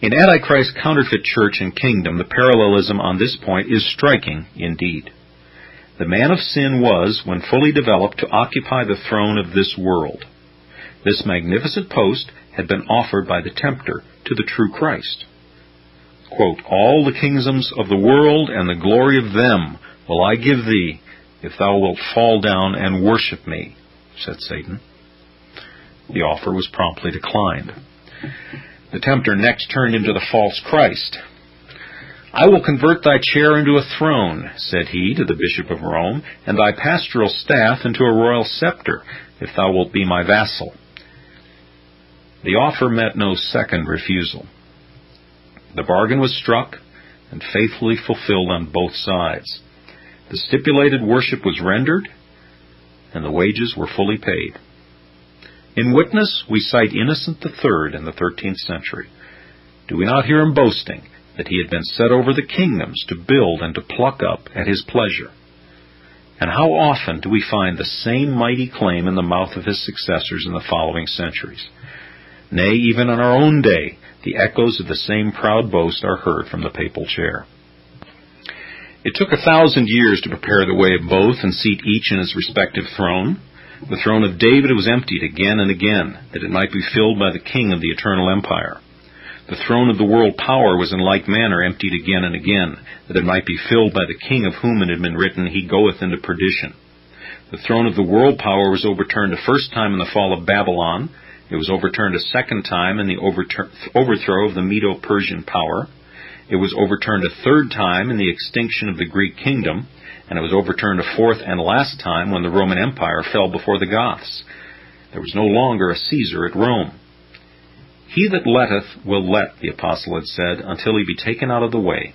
In Antichrist's counterfeit church and kingdom, the parallelism on this point is striking indeed. The man of sin was, when fully developed, to occupy the throne of this world. This magnificent post had been offered by the tempter to the true Christ. Quote, All the kingdoms of the world and the glory of them will I give thee, if thou wilt fall down and worship me, said Satan. The offer was promptly declined. The tempter next turned into the false Christ. I will convert thy chair into a throne, said he to the bishop of Rome, and thy pastoral staff into a royal scepter, if thou wilt be my vassal. The offer met no second refusal. The bargain was struck and faithfully fulfilled on both sides. The stipulated worship was rendered, and the wages were fully paid. In witness, we cite Innocent III in the 13th century. Do we not hear him boasting that he had been set over the kingdoms to build and to pluck up at his pleasure? And how often do we find the same mighty claim in the mouth of his successors in the following centuries? Nay, even in our own day, the echoes of the same proud boast are heard from the papal chair. It took a thousand years to prepare the way of both and seat each in his respective throne. The throne of David was emptied again and again, that it might be filled by the king of the eternal empire. The throne of the world power was in like manner emptied again and again, that it might be filled by the king of whom it had been written, He goeth into perdition. The throne of the world power was overturned the first time in the fall of Babylon. It was overturned a second time in the overthrow of the Medo Persian power. It was overturned a third time in the extinction of the Greek kingdom and it was overturned a fourth and last time when the Roman Empire fell before the Goths. There was no longer a Caesar at Rome. He that letteth will let, the apostle had said, until he be taken out of the way.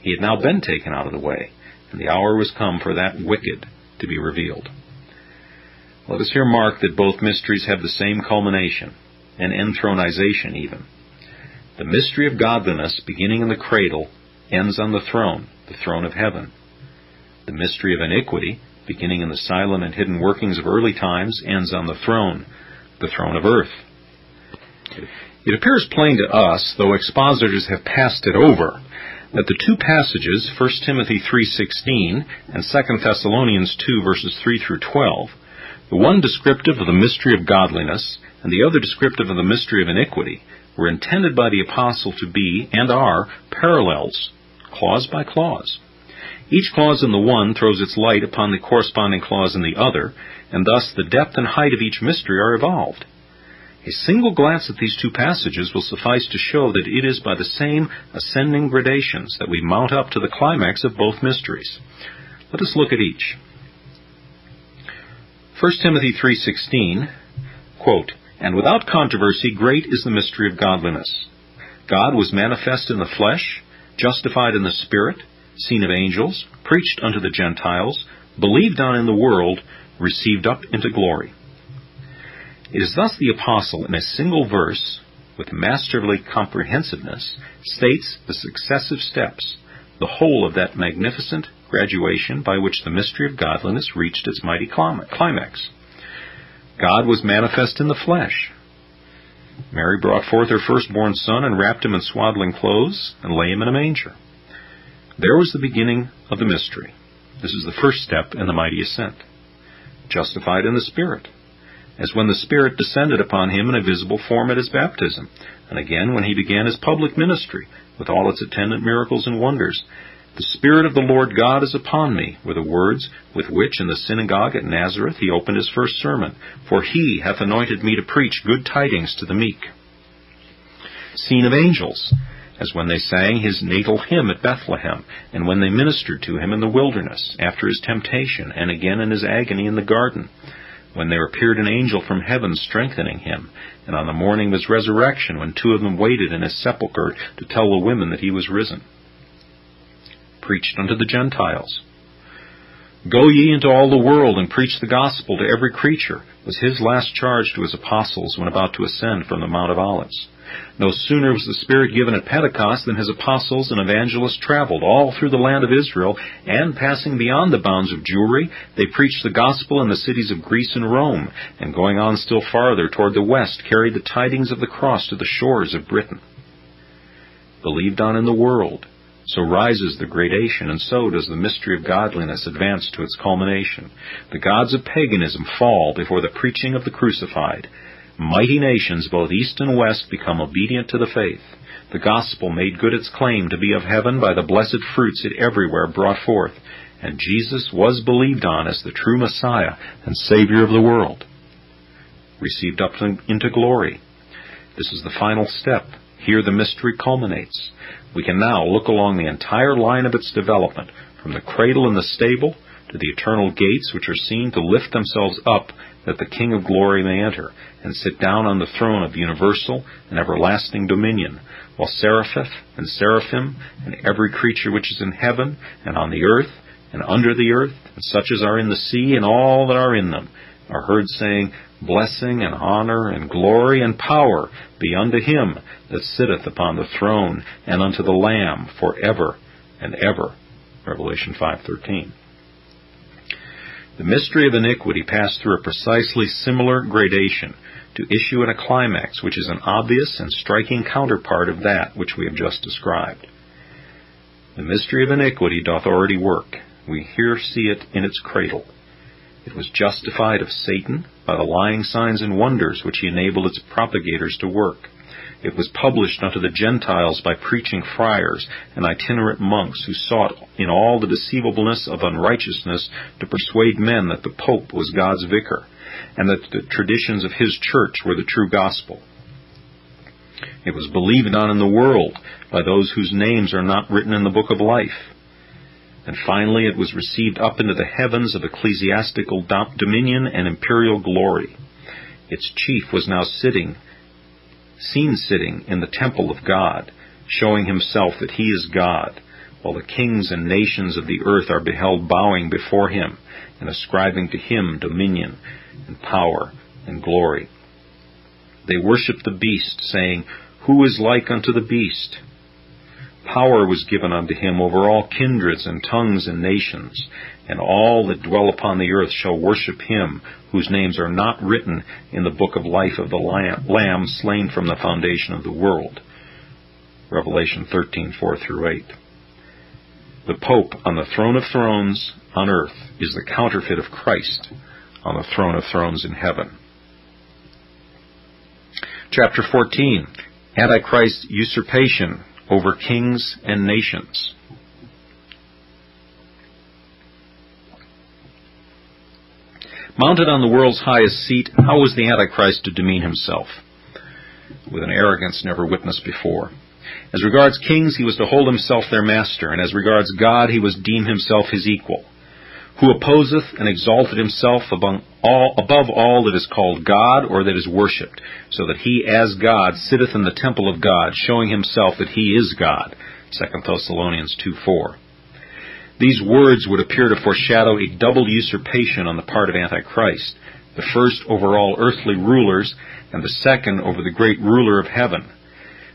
He had now been taken out of the way, and the hour was come for that wicked to be revealed. Let us here mark that both mysteries have the same culmination, an enthronization even. The mystery of godliness, beginning in the cradle, ends on the throne, the throne of heaven. The mystery of iniquity, beginning in the silent and hidden workings of early times, ends on the throne, the throne of earth. It appears plain to us, though expositors have passed it over, that the two passages, 1 Timothy 3.16 and 2 Thessalonians 2 verses 3 through 12, the one descriptive of the mystery of godliness, and the other descriptive of the mystery of iniquity, were intended by the apostle to be, and are, parallels, clause by clause. Each clause in the one throws its light upon the corresponding clause in the other, and thus the depth and height of each mystery are evolved. A single glance at these two passages will suffice to show that it is by the same ascending gradations that we mount up to the climax of both mysteries. Let us look at each. 1 Timothy 3:16, quote, "And without controversy great is the mystery of godliness. God was manifest in the flesh, justified in the spirit, seen of angels, preached unto the Gentiles, believed on in the world, received up into glory." It is thus the apostle in a single verse, with masterly comprehensiveness, states the successive steps, the whole of that magnificent graduation by which the mystery of godliness reached its mighty climax. God was manifest in the flesh. Mary brought forth her firstborn son and wrapped him in swaddling clothes and lay him in a manger. There was the beginning of the mystery. This is the first step in the mighty ascent. Justified in the Spirit, as when the Spirit descended upon him in a visible form at his baptism, and again when he began his public ministry, with all its attendant miracles and wonders, the Spirit of the Lord God is upon me, were the words with which in the synagogue at Nazareth he opened his first sermon. For he hath anointed me to preach good tidings to the meek. Seen of angels, as when they sang his natal hymn at Bethlehem, and when they ministered to him in the wilderness, after his temptation, and again in his agony in the garden, when there appeared an angel from heaven strengthening him, and on the morning of his resurrection, when two of them waited in his sepulchre to tell the women that he was risen preached unto the Gentiles. Go ye into all the world and preach the gospel to every creature, was his last charge to his apostles when about to ascend from the Mount of Olives. No sooner was the Spirit given at Pentecost than his apostles and evangelists traveled all through the land of Israel, and passing beyond the bounds of Jewry, they preached the gospel in the cities of Greece and Rome, and going on still farther toward the west, carried the tidings of the cross to the shores of Britain. Believed on in the world, so rises the gradation, and so does the mystery of godliness advance to its culmination. The gods of paganism fall before the preaching of the crucified. Mighty nations, both east and west, become obedient to the faith. The gospel made good its claim to be of heaven by the blessed fruits it everywhere brought forth, and Jesus was believed on as the true Messiah and Savior of the world. Received up into glory. This is the final step. Here the mystery culminates. We can now look along the entire line of its development, from the cradle in the stable to the eternal gates which are seen to lift themselves up that the King of glory may enter and sit down on the throne of universal and everlasting dominion, while seraphim and seraphim and every creature which is in heaven and on the earth and under the earth, and such as are in the sea and all that are in them, are heard saying, Blessing and honor and glory and power be unto him that sitteth upon the throne and unto the Lamb for ever and ever. Revelation 5:13. The mystery of iniquity passed through a precisely similar gradation to issue in a climax which is an obvious and striking counterpart of that which we have just described. The mystery of iniquity doth already work. We here see it in its cradle. It was justified of Satan by the lying signs and wonders which he enabled its propagators to work. It was published unto the Gentiles by preaching friars and itinerant monks who sought in all the deceivableness of unrighteousness to persuade men that the Pope was God's vicar, and that the traditions of his church were the true gospel. It was believed on in the world by those whose names are not written in the book of life. And finally, it was received up into the heavens of ecclesiastical dominion and imperial glory. Its chief was now sitting, seen sitting in the temple of God, showing himself that he is God, while the kings and nations of the earth are beheld bowing before him and ascribing to him dominion and power and glory. They worship the beast, saying, Who is like unto the beast? Power was given unto him over all kindreds and tongues and nations, and all that dwell upon the earth shall worship him, whose names are not written in the book of life of the Lamb slain from the foundation of the world. Revelation 13:4 through 8. The Pope on the throne of thrones on earth is the counterfeit of Christ on the throne of thrones in heaven. Chapter 14 Antichrist usurpation over kings and nations. Mounted on the world's highest seat, how was the Antichrist to demean himself? With an arrogance never witnessed before. As regards kings, he was to hold himself their master, and as regards God, he was deem himself his equal. Who opposeth and exalted himself all, above all that is called God or that is worshipped, so that he as God sitteth in the temple of God, showing himself that he is God. 2 Thessalonians 2 4. These words would appear to foreshadow a double usurpation on the part of Antichrist, the first over all earthly rulers, and the second over the great ruler of heaven.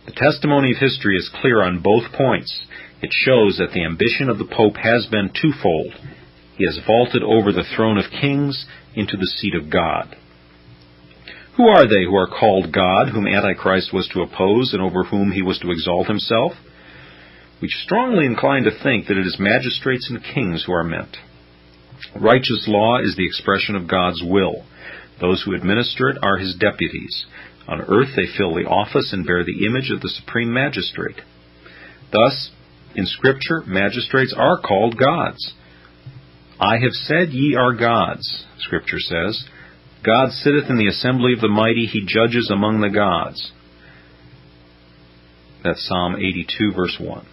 The testimony of history is clear on both points. It shows that the ambition of the Pope has been twofold. He has vaulted over the throne of kings into the seat of God. Who are they who are called God, whom Antichrist was to oppose and over whom he was to exalt himself? We strongly incline to think that it is magistrates and kings who are meant. Righteous law is the expression of God's will. Those who administer it are his deputies. On earth they fill the office and bear the image of the supreme magistrate. Thus, in Scripture, magistrates are called gods. I have said ye are gods, Scripture says. God sitteth in the assembly of the mighty, he judges among the gods. That's Psalm 82, verse 1.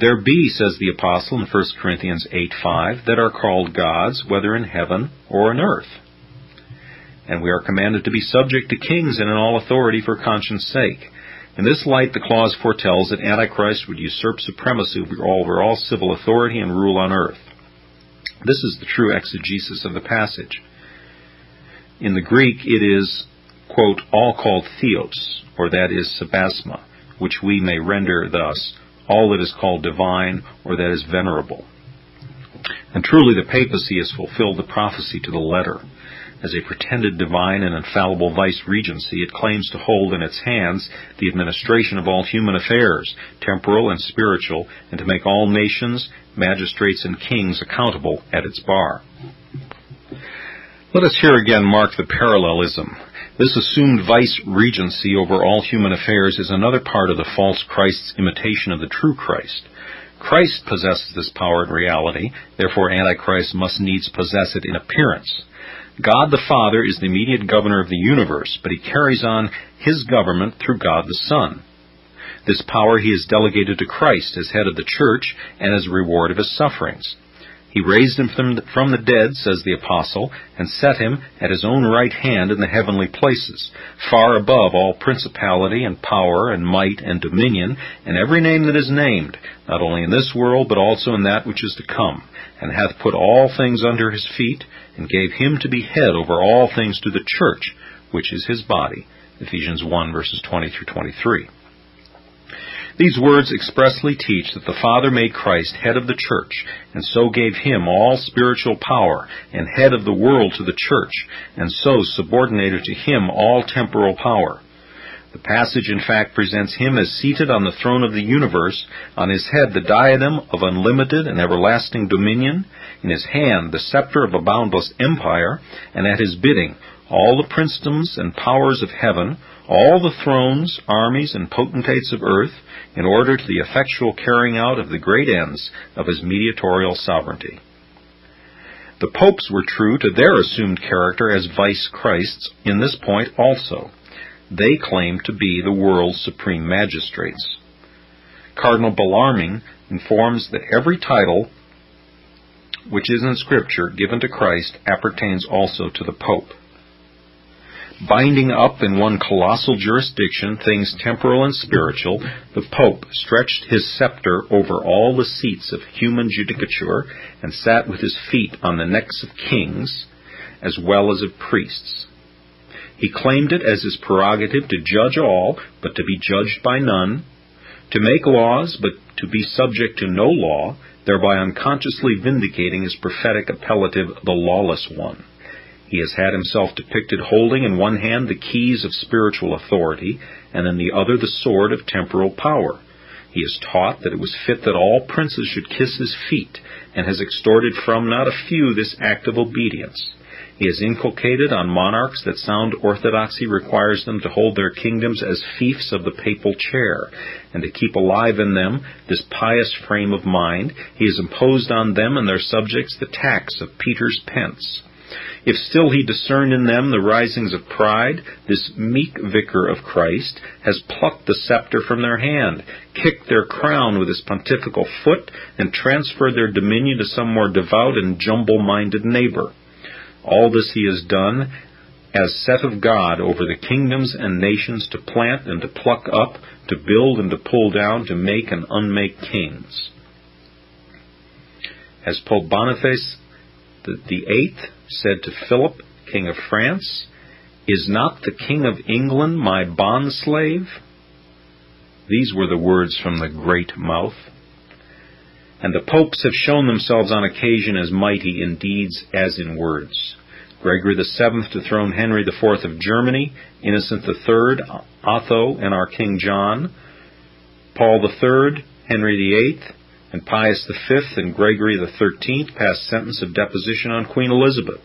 There be, says the apostle in 1 Corinthians 8, 5, that are called gods, whether in heaven or in earth and we are commanded to be subject to kings and in all authority for conscience sake. In this light, the clause foretells that Antichrist would usurp supremacy over all civil authority and rule on earth. This is the true exegesis of the passage. In the Greek, it is, quote, all called theos, or that is sebasma, which we may render thus, all that is called divine, or that is venerable. And truly the papacy has fulfilled the prophecy to the letter. As a pretended divine and infallible vice regency, it claims to hold in its hands the administration of all human affairs, temporal and spiritual, and to make all nations, magistrates, and kings accountable at its bar. Let us here again mark the parallelism. This assumed vice regency over all human affairs is another part of the false Christ's imitation of the true Christ. Christ possesses this power in reality, therefore Antichrist must needs possess it in appearance. God the Father is the immediate governor of the universe, but he carries on his government through God the Son. This power he has delegated to Christ as head of the church and as a reward of his sufferings. He raised him from the dead, says the apostle, and set him at his own right hand in the heavenly places, far above all principality and power and might and dominion, and every name that is named, not only in this world, but also in that which is to come, and hath put all things under his feet, and gave him to be head over all things to the church, which is his body. Ephesians 1 verses 20 through 23. These words expressly teach that the Father made Christ head of the church, and so gave him all spiritual power, and head of the world to the church, and so subordinated to him all temporal power. The passage, in fact, presents him as seated on the throne of the universe, on his head the diadem of unlimited and everlasting dominion, in his hand the scepter of a boundless empire, and at his bidding all the princedoms and powers of heaven, all the thrones, armies, and potentates of earth, in order to the effectual carrying out of the great ends of his mediatorial sovereignty. The popes were true to their assumed character as vice Christs in this point also they claim to be the world's supreme magistrates. Cardinal Bellarmine informs that every title which is in Scripture given to Christ appertains also to the Pope. Binding up in one colossal jurisdiction things temporal and spiritual, the Pope stretched his scepter over all the seats of human judicature and sat with his feet on the necks of kings as well as of priests. He claimed it as his prerogative to judge all, but to be judged by none, to make laws, but to be subject to no law, thereby unconsciously vindicating his prophetic appellative, the lawless one. He has had himself depicted holding in one hand the keys of spiritual authority, and in the other the sword of temporal power. He has taught that it was fit that all princes should kiss his feet, and has extorted from not a few this act of obedience. He has inculcated on monarchs that sound orthodoxy requires them to hold their kingdoms as fiefs of the papal chair, and to keep alive in them this pious frame of mind, he has imposed on them and their subjects the tax of Peter's pence. If still he discern in them the risings of pride, this meek vicar of Christ has plucked the scepter from their hand, kicked their crown with his pontifical foot, and transferred their dominion to some more devout and jumble-minded neighbor. All this he has done as set of God over the kingdoms and nations to plant and to pluck up, to build and to pull down, to make and unmake kings. As Pope Boniface the eighth said to Philip, king of France, Is not the king of England my bondslave? These were the words from the great mouth. And the popes have shown themselves on occasion as mighty in deeds as in words. Gregory VII dethroned Henry IV of Germany, Innocent III, Otho, and our King John, Paul III, Henry VIII, and Pius V and Gregory XIII passed sentence of deposition on Queen Elizabeth.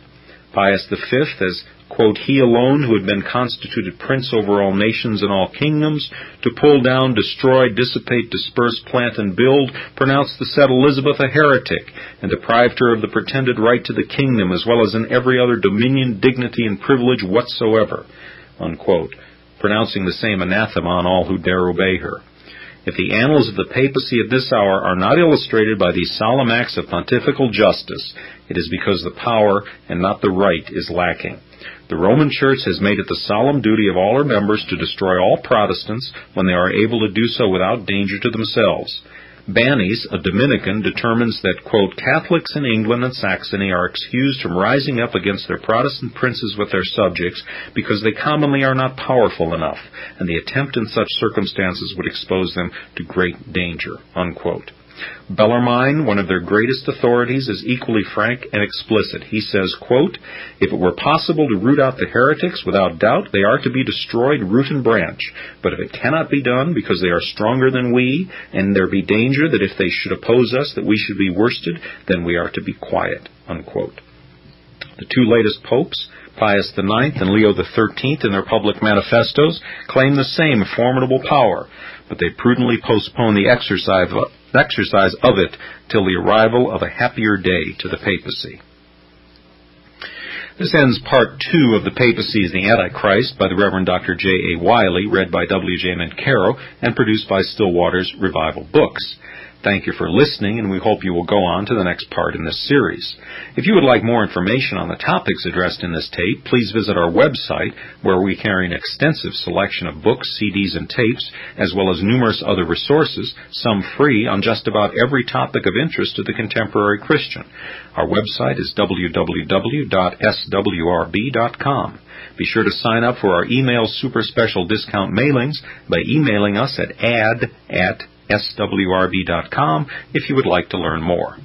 Pius V, as quote, he alone who had been constituted prince over all nations and all kingdoms, to pull down, destroy, dissipate, disperse, plant, and build, pronounced the said Elizabeth a heretic, and deprived her of the pretended right to the kingdom, as well as in every other dominion, dignity, and privilege whatsoever, unquote, pronouncing the same anathema on all who dare obey her. If the annals of the papacy at this hour are not illustrated by these solemn acts of pontifical justice, it is because the power and not the right is lacking. The Roman Church has made it the solemn duty of all her members to destroy all Protestants when they are able to do so without danger to themselves. Bannes, a Dominican, determines that, quote, Catholics in England and Saxony are excused from rising up against their Protestant princes with their subjects because they commonly are not powerful enough, and the attempt in such circumstances would expose them to great danger, unquote. Bellarmine, one of their greatest authorities, is equally frank and explicit. He says, quote, If it were possible to root out the heretics, without doubt they are to be destroyed root and branch. But if it cannot be done because they are stronger than we, and there be danger that if they should oppose us that we should be worsted, then we are to be quiet. Unquote. The two latest popes, Pius IX and Leo XIII, in their public manifestos, claim the same formidable power, but they prudently postpone the exercise exercise of it till the arrival of a happier day to the papacy. This ends part two of The Papacy is the Antichrist by the Reverend Dr. J. A. Wylie, read by W. J. Mancaro, and produced by Still Waters Revival Books. Thank you for listening, and we hope you will go on to the next part in this series. If you would like more information on the topics addressed in this tape, please visit our website, where we carry an extensive selection of books, CDs, and tapes, as well as numerous other resources, some free, on just about every topic of interest to the contemporary Christian. Our website is www.swrb.com. Be sure to sign up for our email super special discount mailings by emailing us at ad at swrb.com if you would like to learn more.